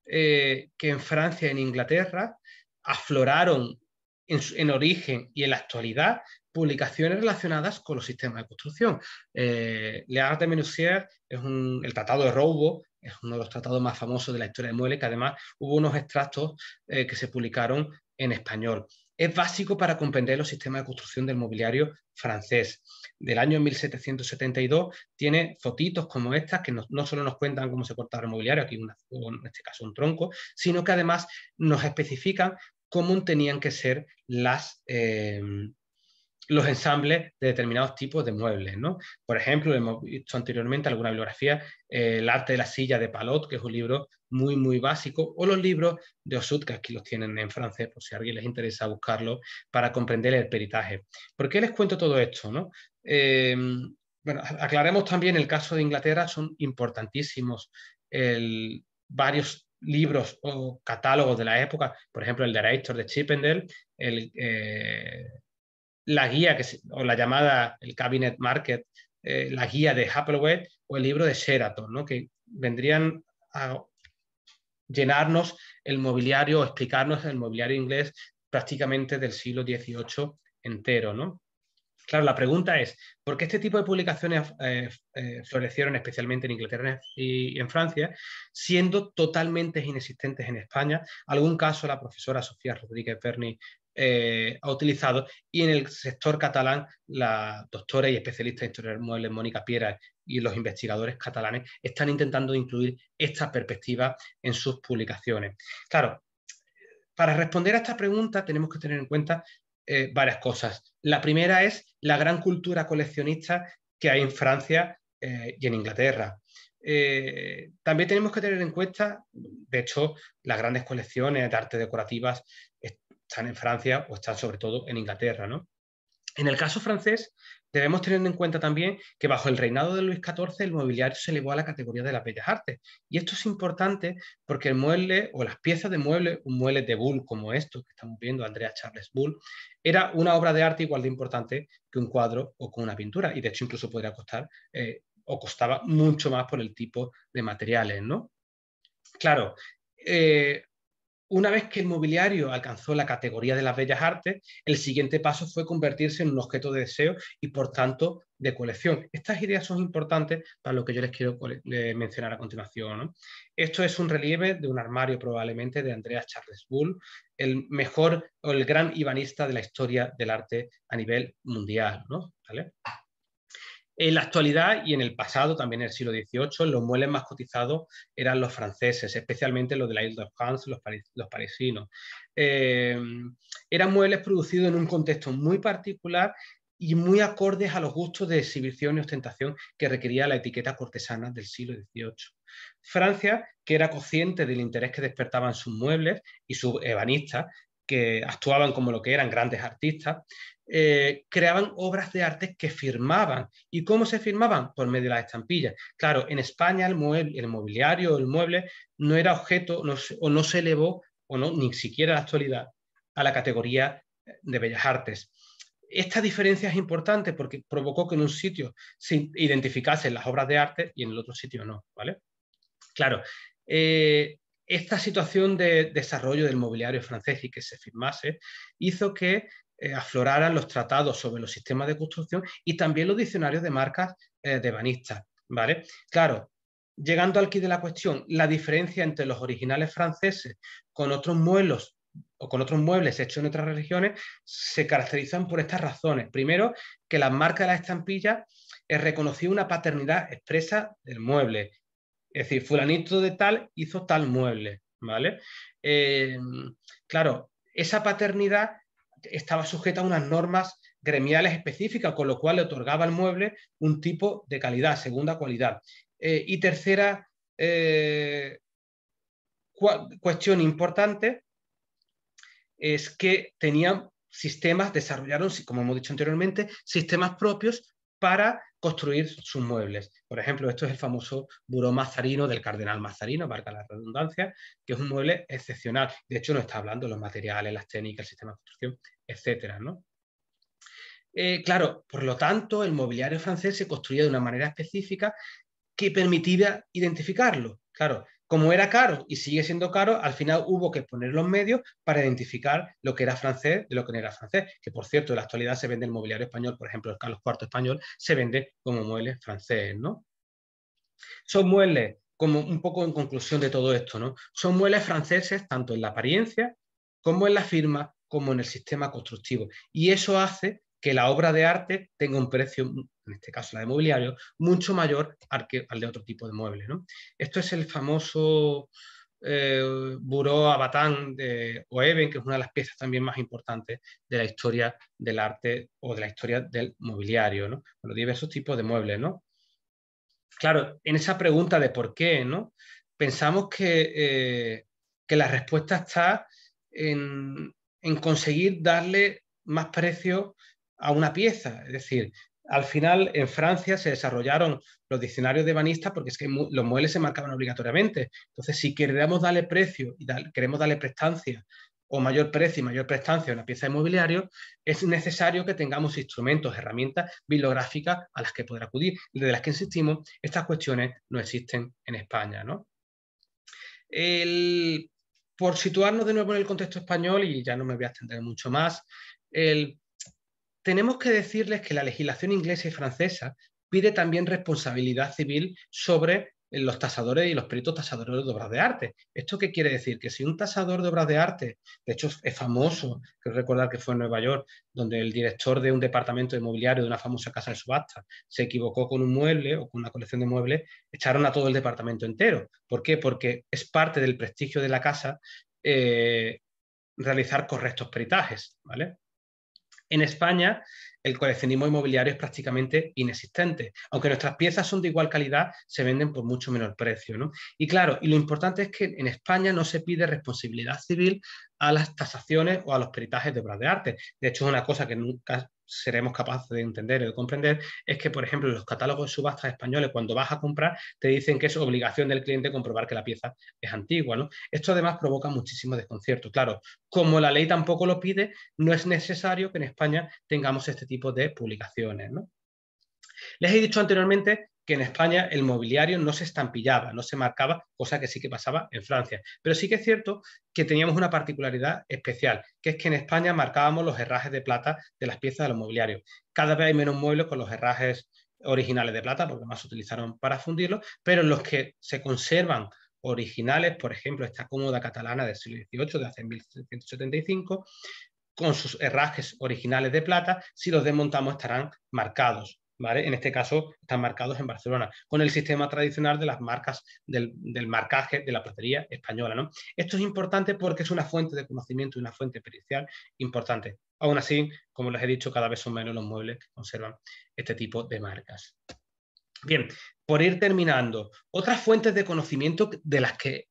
eh, que en Francia y en Inglaterra afloraron en, origen y en la actualidad publicaciones relacionadas con los sistemas de construcción. Eh, Le Art de Menuisier es el Tratado de Roubo, es uno de los tratados más famosos de la historia de muebles, que además hubo unos extractos eh, que se publicaron en español. Es básico para comprender los sistemas de construcción del mobiliario francés. Del año 1772 tiene fotitos como estas que no, solo nos cuentan cómo se cortaba el mobiliario, aquí en este caso un tronco, sino que además nos especifican cómo tenían que ser las, eh, los ensambles de determinados tipos de muebles. ¿no? Por ejemplo, hemos visto anteriormente alguna bibliografía, eh, El arte de la silla de Palot, que es un libro muy, muy básico, o los libros de Osut, que los tienen en francés, por si a alguien les interesa buscarlo, para comprender el peritaje. ¿Por qué les cuento todo esto? Em, bueno, aclaremos también el caso de Inglaterra, son importantísimos varios libros o catálogos de la época, por ejemplo, el de Reitor de Chippendale, el, eh, la guía o la llamada el Cabinet Market, eh, la guía de Happelweth o el libro de Sheraton, ¿no? que vendrían a llenarnos el mobiliario, explicarnos el mobiliario inglés prácticamente del siglo XVIII entero. ¿no? Claro, la pregunta es, ¿por qué este tipo de publicaciones eh, eh, florecieron especialmente en Inglaterra y en Francia, siendo totalmente inexistentes en España? Algún caso la profesora Sofía Rodríguez Berni eh, ha utilizado y en el sector catalán la doctora y especialista en historia del mueble Mónica Piera y los investigadores catalanes están intentando incluir esta perspectiva en sus publicaciones. Claro, para responder a esta pregunta tenemos que tener en cuenta eh, varias cosas. La primera es la gran cultura coleccionista que hay en Francia eh, y en Inglaterra. También tenemos que tener en cuenta, de hecho, las grandes colecciones de arte decorativas están en Francia o están sobre todo en Inglaterra. ¿no? En el caso francés, Debemos tener en cuenta también que bajo el reinado de Luis XIV el mobiliario se elevó a la categoría de las bellas artes. Y esto es importante porque el mueble o las piezas de mueble, un mueble de Bull como esto que estamos viendo, Andrea Charles Bull, era una obra de arte igual de importante que un cuadro o con una pintura. Y de hecho incluso podría costar eh, o costaba mucho más por el tipo de materiales, ¿no? Claro, eh, una vez que el mobiliario alcanzó la categoría de las bellas artes, el siguiente paso fue convertirse en un objeto de deseo y, por tanto, de colección. Estas ideas son importantes para lo que yo les quiero mencionar a continuación. Esto es un relieve de un armario probablemente de Andreas Charles Bull, el mejor o el gran ibanista de la historia del arte a nivel mundial. ¿no? ¿Vale? En la actualidad y en el pasado, también en el siglo XVIII, los muebles más cotizados eran los franceses, especialmente los de la Ile de France, los, parisinos. Eh, eran muebles producidos en un contexto muy particular y muy acordes a los gustos de exhibición y ostentación que requería la etiqueta cortesana del siglo XVIII. Francia, que era consciente del interés que despertaban sus muebles y sus ebanistas, que actuaban como lo que eran grandes artistas, eh, creaban obras de arte que firmaban. ¿Y cómo se firmaban? Por medio de las estampillas. Claro, en España el, mueble, el mobiliario, el mueble, no era objeto o no se elevó, o no, ni siquiera en la actualidad, a la categoría de bellas artes. Esta diferencia es importante porque provocó que en un sitio se identificasen las obras de arte y en el otro sitio no, ¿vale? Claro, eh, esta situación de desarrollo del mobiliario francés y que se firmase hizo que eh, afloraran los tratados sobre los sistemas de construcción y también los diccionarios de marcas eh, de banistas. ¿vale? Claro, llegando al quid de la cuestión, la diferencia entre los originales franceses con otros muebles o con otros muebles hechos en otras regiones se caracterizan por estas razones. Primero, que la marca de la estampilla es reconocida una paternidad expresa del mueble. Es decir, fulanito de tal hizo tal mueble, ¿vale? Eh, claro, esa paternidad estaba sujeta a unas normas gremiales específicas, con lo cual le otorgaba al mueble un tipo de calidad, segunda cualidad. Eh, y tercera eh, cuestión importante es que tenían sistemas, desarrollaron, como hemos dicho anteriormente, sistemas propios para construir sus muebles. Por ejemplo, esto es el famoso buró mazarino del cardenal Mazarino, marca la redundancia, que es un mueble excepcional. De hecho, no está hablando de los materiales, las técnicas, el sistema de construcción, etcétera, ¿no? Eh, claro, por lo tanto, el mobiliario francés se construía de una manera específica que permitía identificarlo. Claro, como era caro y sigue siendo caro, al final hubo que poner los medios para identificar lo que era francés de lo que no era francés. Que por cierto, en la actualidad se vende el mobiliario español, por ejemplo, el Carlos IV español se vende como muebles francés, ¿no? Son muebles, como un poco en conclusión de todo esto, ¿no? Son muebles franceses tanto en la apariencia como en la firma, como en el sistema constructivo. Y eso hace que la obra de arte tenga un precio, en este caso la de mobiliario, mucho mayor al, que, al de otro tipo de mueble. Esto es el famoso eh, Buró Abatán de Oeben, que es una de las piezas también más importantes de la historia del arte o de la historia del mobiliario, ¿no? los diversos tipos de muebles. ¿no? Claro, en esa pregunta de por qué, ¿no? pensamos que, eh, que la respuesta está en, en conseguir darle más precio a una pieza. Es decir, al final en Francia se desarrollaron los diccionarios de banista porque es que los muebles se marcaban obligatoriamente. Entonces, si queremos darle precio y queremos darle prestancia o mayor precio y mayor prestancia a una pieza de mobiliario, es necesario que tengamos instrumentos, herramientas bibliográficas a las que poder acudir. De las que insistimos, estas cuestiones no existen en España. por situarnos de nuevo en el contexto español, y ya no me voy a extender mucho más, el tenemos que decirles que la legislación inglesa y francesa pide también responsabilidad civil sobre los tasadores y los peritos tasadores de obras de arte. ¿Esto qué quiere decir? Que si un tasador de obras de arte, de hecho es famoso, quiero recordar que fue en Nueva York, donde el director de un departamento inmobiliario de una famosa casa de subasta se equivocó con un mueble o con una colección de muebles, echaron a todo el departamento entero. ¿Por qué? Porque es parte del prestigio de la casa eh, realizar correctos peritajes. ¿vale? En España, el coleccionismo inmobiliario es prácticamente inexistente. Aunque nuestras piezas son de igual calidad, se venden por mucho menor precio. ¿no? Y claro, y lo importante es que en España no se pide responsabilidad civil a las tasaciones o a los peritajes de obras de arte. De hecho, es una cosa que nunca seremos capaces de entender o de comprender, es que, por ejemplo, los catálogos de subastas españoles, cuando vas a comprar, te dicen que es obligación del cliente comprobar que la pieza es antigua. ¿no? Esto además provoca muchísimo desconcierto. Claro, como la ley tampoco lo pide, no es necesario que en España tengamos este tipo de publicaciones. ¿no? Les he dicho anteriormente que en España el mobiliario no se estampillaba, no se marcaba, cosa que sí que pasaba en Francia. Pero sí que es cierto que teníamos una particularidad especial, que es que en España marcábamos los herrajes de plata de las piezas de los mobiliarios. Cada vez hay menos muebles con los herrajes originales de plata, porque más se utilizaron para fundirlos, pero los que se conservan originales, por ejemplo, esta cómoda catalana del siglo XVIII, de hace 1775, con sus herrajes originales de plata, si los desmontamos estarán marcados. En este caso están marcados en Barcelona, con el sistema tradicional de las marcas, del, marcaje de la platería española. ¿no? Esto es importante porque es una fuente de conocimiento y una fuente pericial importante. Aún así, como les he dicho, cada vez son menos los muebles que conservan este tipo de marcas. Bien, por ir terminando, otras fuentes de conocimiento de las que,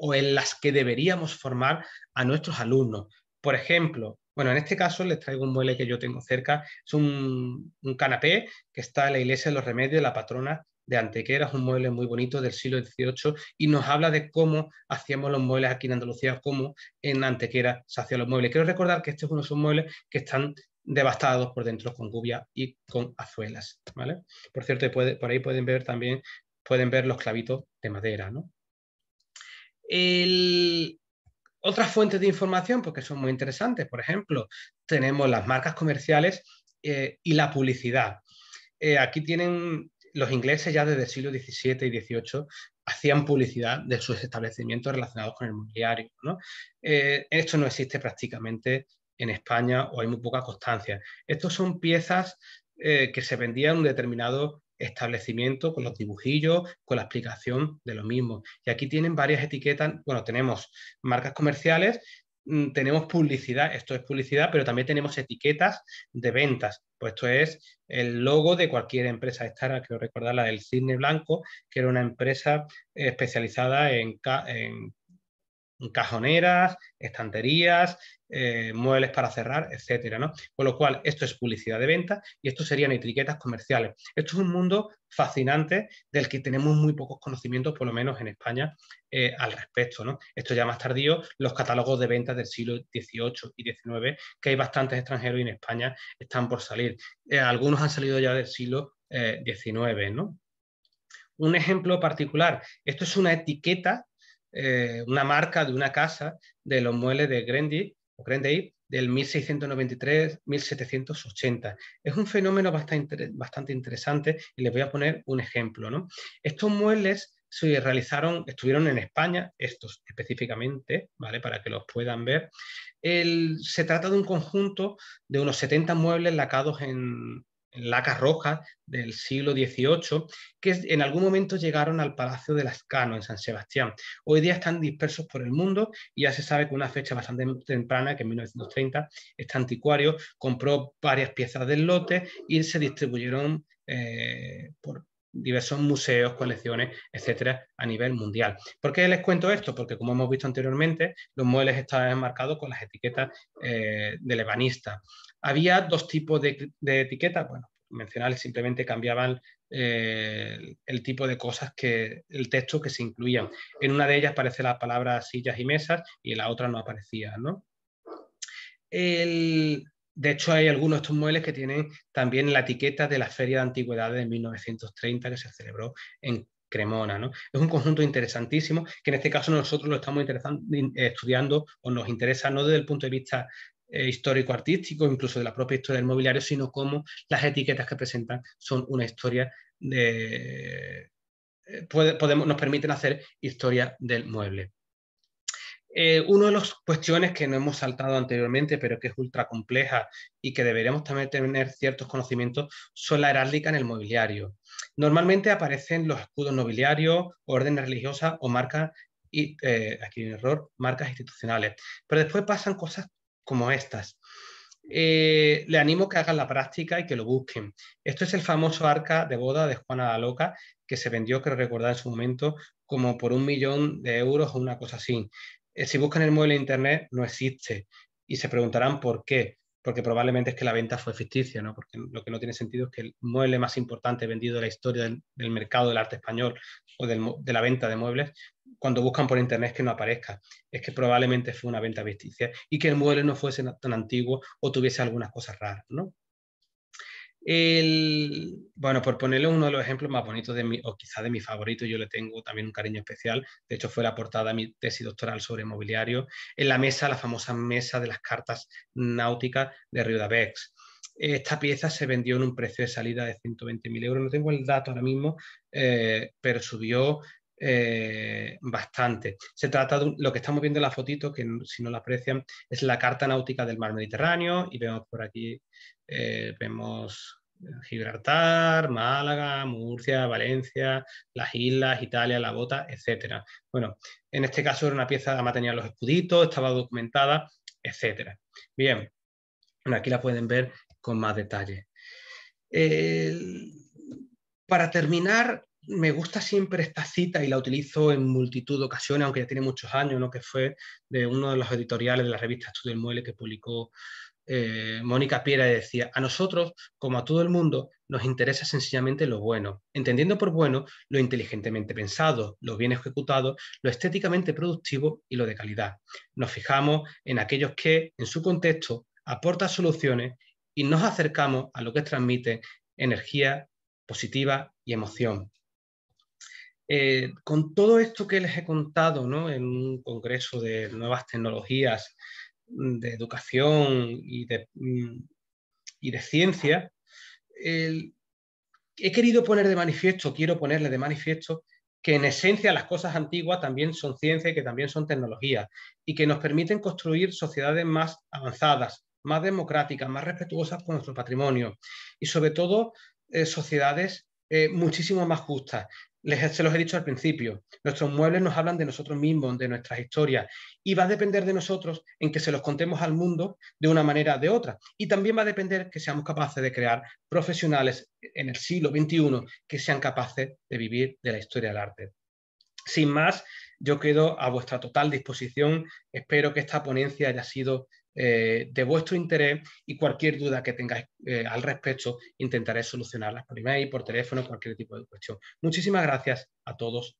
o en las que deberíamos formar a nuestros alumnos. Por ejemplo, bueno, en este caso les traigo un mueble que yo tengo cerca. Es un, canapé que está en la iglesia de los remedios la patrona de Antequera. Es un mueble muy bonito del siglo XVIII y nos habla de cómo hacíamos los muebles aquí en Andalucía, cómo en Antequera se hacían los muebles. Quiero recordar que este es uno de esos muebles que están devastados por dentro con gubia y con azuelas. ¿vale? Por cierto, por ahí pueden ver también pueden ver los clavitos de madera. ¿no? El, otras fuentes de información, porque son muy interesantes, por ejemplo, tenemos las marcas comerciales eh, y la publicidad. Eh, aquí tienen los ingleses ya desde el siglo XVII y XVIII hacían publicidad de sus establecimientos relacionados con el mobiliario. Eh, esto no existe prácticamente en España o hay muy poca constancia. Estos son piezas que se vendían en un determinado establecimiento con los dibujillos, con la explicación de lo mismo. Y aquí tienen varias etiquetas, bueno, tenemos marcas comerciales, mm, tenemos publicidad, esto es publicidad, pero también tenemos etiquetas de ventas. Pues esto es el logo de cualquier empresa. Esta quiero recordar, la del Cisne Blanco, que era una empresa especializada en, en cajoneras, estanterías, eh, muebles para cerrar, etcétera, ¿no? Con lo cual, esto es publicidad de venta y esto serían etiquetas comerciales. Esto es un mundo fascinante del que tenemos muy pocos conocimientos, por lo menos en España, eh, al respecto, ¿no? Esto ya más tardío, los catálogos de ventas del siglo XVIII y XIX, que hay bastantes extranjeros y en España están por salir. Eh, algunos han salido ya del siglo XIX, ¿no? Un ejemplo particular, esto es una etiqueta eh, una marca de una casa de los muebles de Grendy, o Grendy del 1693-1780. Es un fenómeno bastante, bastante interesante y les voy a poner un ejemplo. ¿no? Estos muebles se realizaron, estuvieron en España, estos específicamente, ¿vale? Para que los puedan ver. se trata de un conjunto de unos 70 muebles lacados en, lacas rojas del siglo XVIII, que en algún momento llegaron al Palacio de Lascano, en San Sebastián. Hoy día están dispersos por el mundo y ya se sabe que una fecha bastante temprana, que en 1930, este anticuario compró varias piezas del lote y se distribuyeron eh, por diversos museos, colecciones, etcétera, a nivel mundial. ¿Por qué les cuento esto? Porque, como hemos visto anteriormente, los muebles estaban enmarcados con las etiquetas eh, del ebanista. Había dos tipos de, etiquetas, bueno, mencionales simplemente cambiaban eh, el tipo de cosas que, el texto que se incluían. En una de ellas aparece la palabra sillas y mesas y en la otra no aparecía, ¿no? El, de hecho, hay algunos de estos muebles que tienen también la etiqueta de la Feria de Antigüedades de 1930 que se celebró en Cremona. ¿no? Es un conjunto interesantísimo que en este caso nosotros lo estamos estudiando o nos interesa no desde el punto de vista eh, histórico-artístico, incluso de la propia historia del mobiliario, sino cómo las etiquetas que presentan son una historia de... Eh, podemos, nos permiten hacer historia del mueble. Eh, una de las cuestiones que no hemos saltado anteriormente, pero que es ultra compleja y que deberíamos también tener ciertos conocimientos, son la heráldica en el mobiliario. Normalmente aparecen los escudos nobiliarios, órdenes religiosas o marcas, y, eh, aquí un error, marcas institucionales. Pero después pasan cosas como estas. Eh, le animo que hagan la práctica y que lo busquen. Esto es el famoso arca de boda de Juana la Loca, que se vendió, creo recordar en su momento, como por un millón de euros o una cosa así. Eh, si buscan el mueble en internet, no existe. Y se preguntarán por qué. Porque probablemente es que la venta fue ficticia, ¿no? Porque lo que no tiene sentido es que el mueble más importante vendido de la historia del, mercado del arte español o de la venta de muebles, cuando buscan por internet que no aparezca. Es que probablemente fue una venta ficticia y que el mueble no fuese tan antiguo o tuviese algunas cosas raras, ¿no? El, bueno, por ponerle uno de los ejemplos más bonitos de mi, o quizá de mi favorito, yo le tengo también un cariño especial. De hecho, fue la portada de mi tesis doctoral sobre mobiliario. En la mesa, la famosa mesa de las cartas náuticas de Río de Abex. Esta pieza se vendió en un precio de salida de 120.000 euros. No tengo el dato ahora mismo, eh, pero subió eh, bastante. Se trata de lo que estamos viendo en la fotito, que si no la aprecian, es la carta náutica del mar Mediterráneo y vemos por aquí, eh, vemos Gibraltar, Málaga, Murcia, Valencia, las islas, Italia, la bota, etc. Bueno, en este caso era una pieza, además tenía los escuditos, estaba documentada, etc. Bien, aquí la pueden ver con más detalle. para terminar, me gusta siempre esta cita y la utilizo en multitud de ocasiones, aunque ya tiene muchos años, ¿no? que fue de uno de los editoriales de la revista Estudio del Mueble que publicó eh, Mónica Piera y decía, a nosotros, como a todo el mundo, nos interesa sencillamente lo bueno, entendiendo por bueno lo inteligentemente pensado, lo bien ejecutado, lo estéticamente productivo y lo de calidad. Nos fijamos en aquellos que, en su contexto, aportan soluciones y nos acercamos a lo que transmite energía positiva y emoción. Eh, con todo esto que les he contado en un congreso de nuevas tecnologías, mm, de educación y de, mm, ciencia, he querido poner de manifiesto, quiero ponerle de manifiesto que en esencia las cosas antiguas también son ciencia y que también son tecnología y que nos permiten construir sociedades más avanzadas, más democráticas, más respetuosas con nuestro patrimonio y sobre todo eh, sociedades eh, muchísimo más justas les, se los he dicho al principio, nuestros muebles nos hablan de nosotros mismos, de nuestras historias, y va a depender de nosotros en que se los contemos al mundo de una manera o de otra. Y también va a depender que seamos capaces de crear profesionales en el siglo XXI que sean capaces de vivir de la historia del arte. Sin más, yo quedo a vuestra total disposición. Espero que esta ponencia haya sido eh, de vuestro interés y cualquier duda que tengáis eh, al respecto intentaré solucionarlas por email, por teléfono, cualquier tipo de cuestión. Muchísimas gracias a todos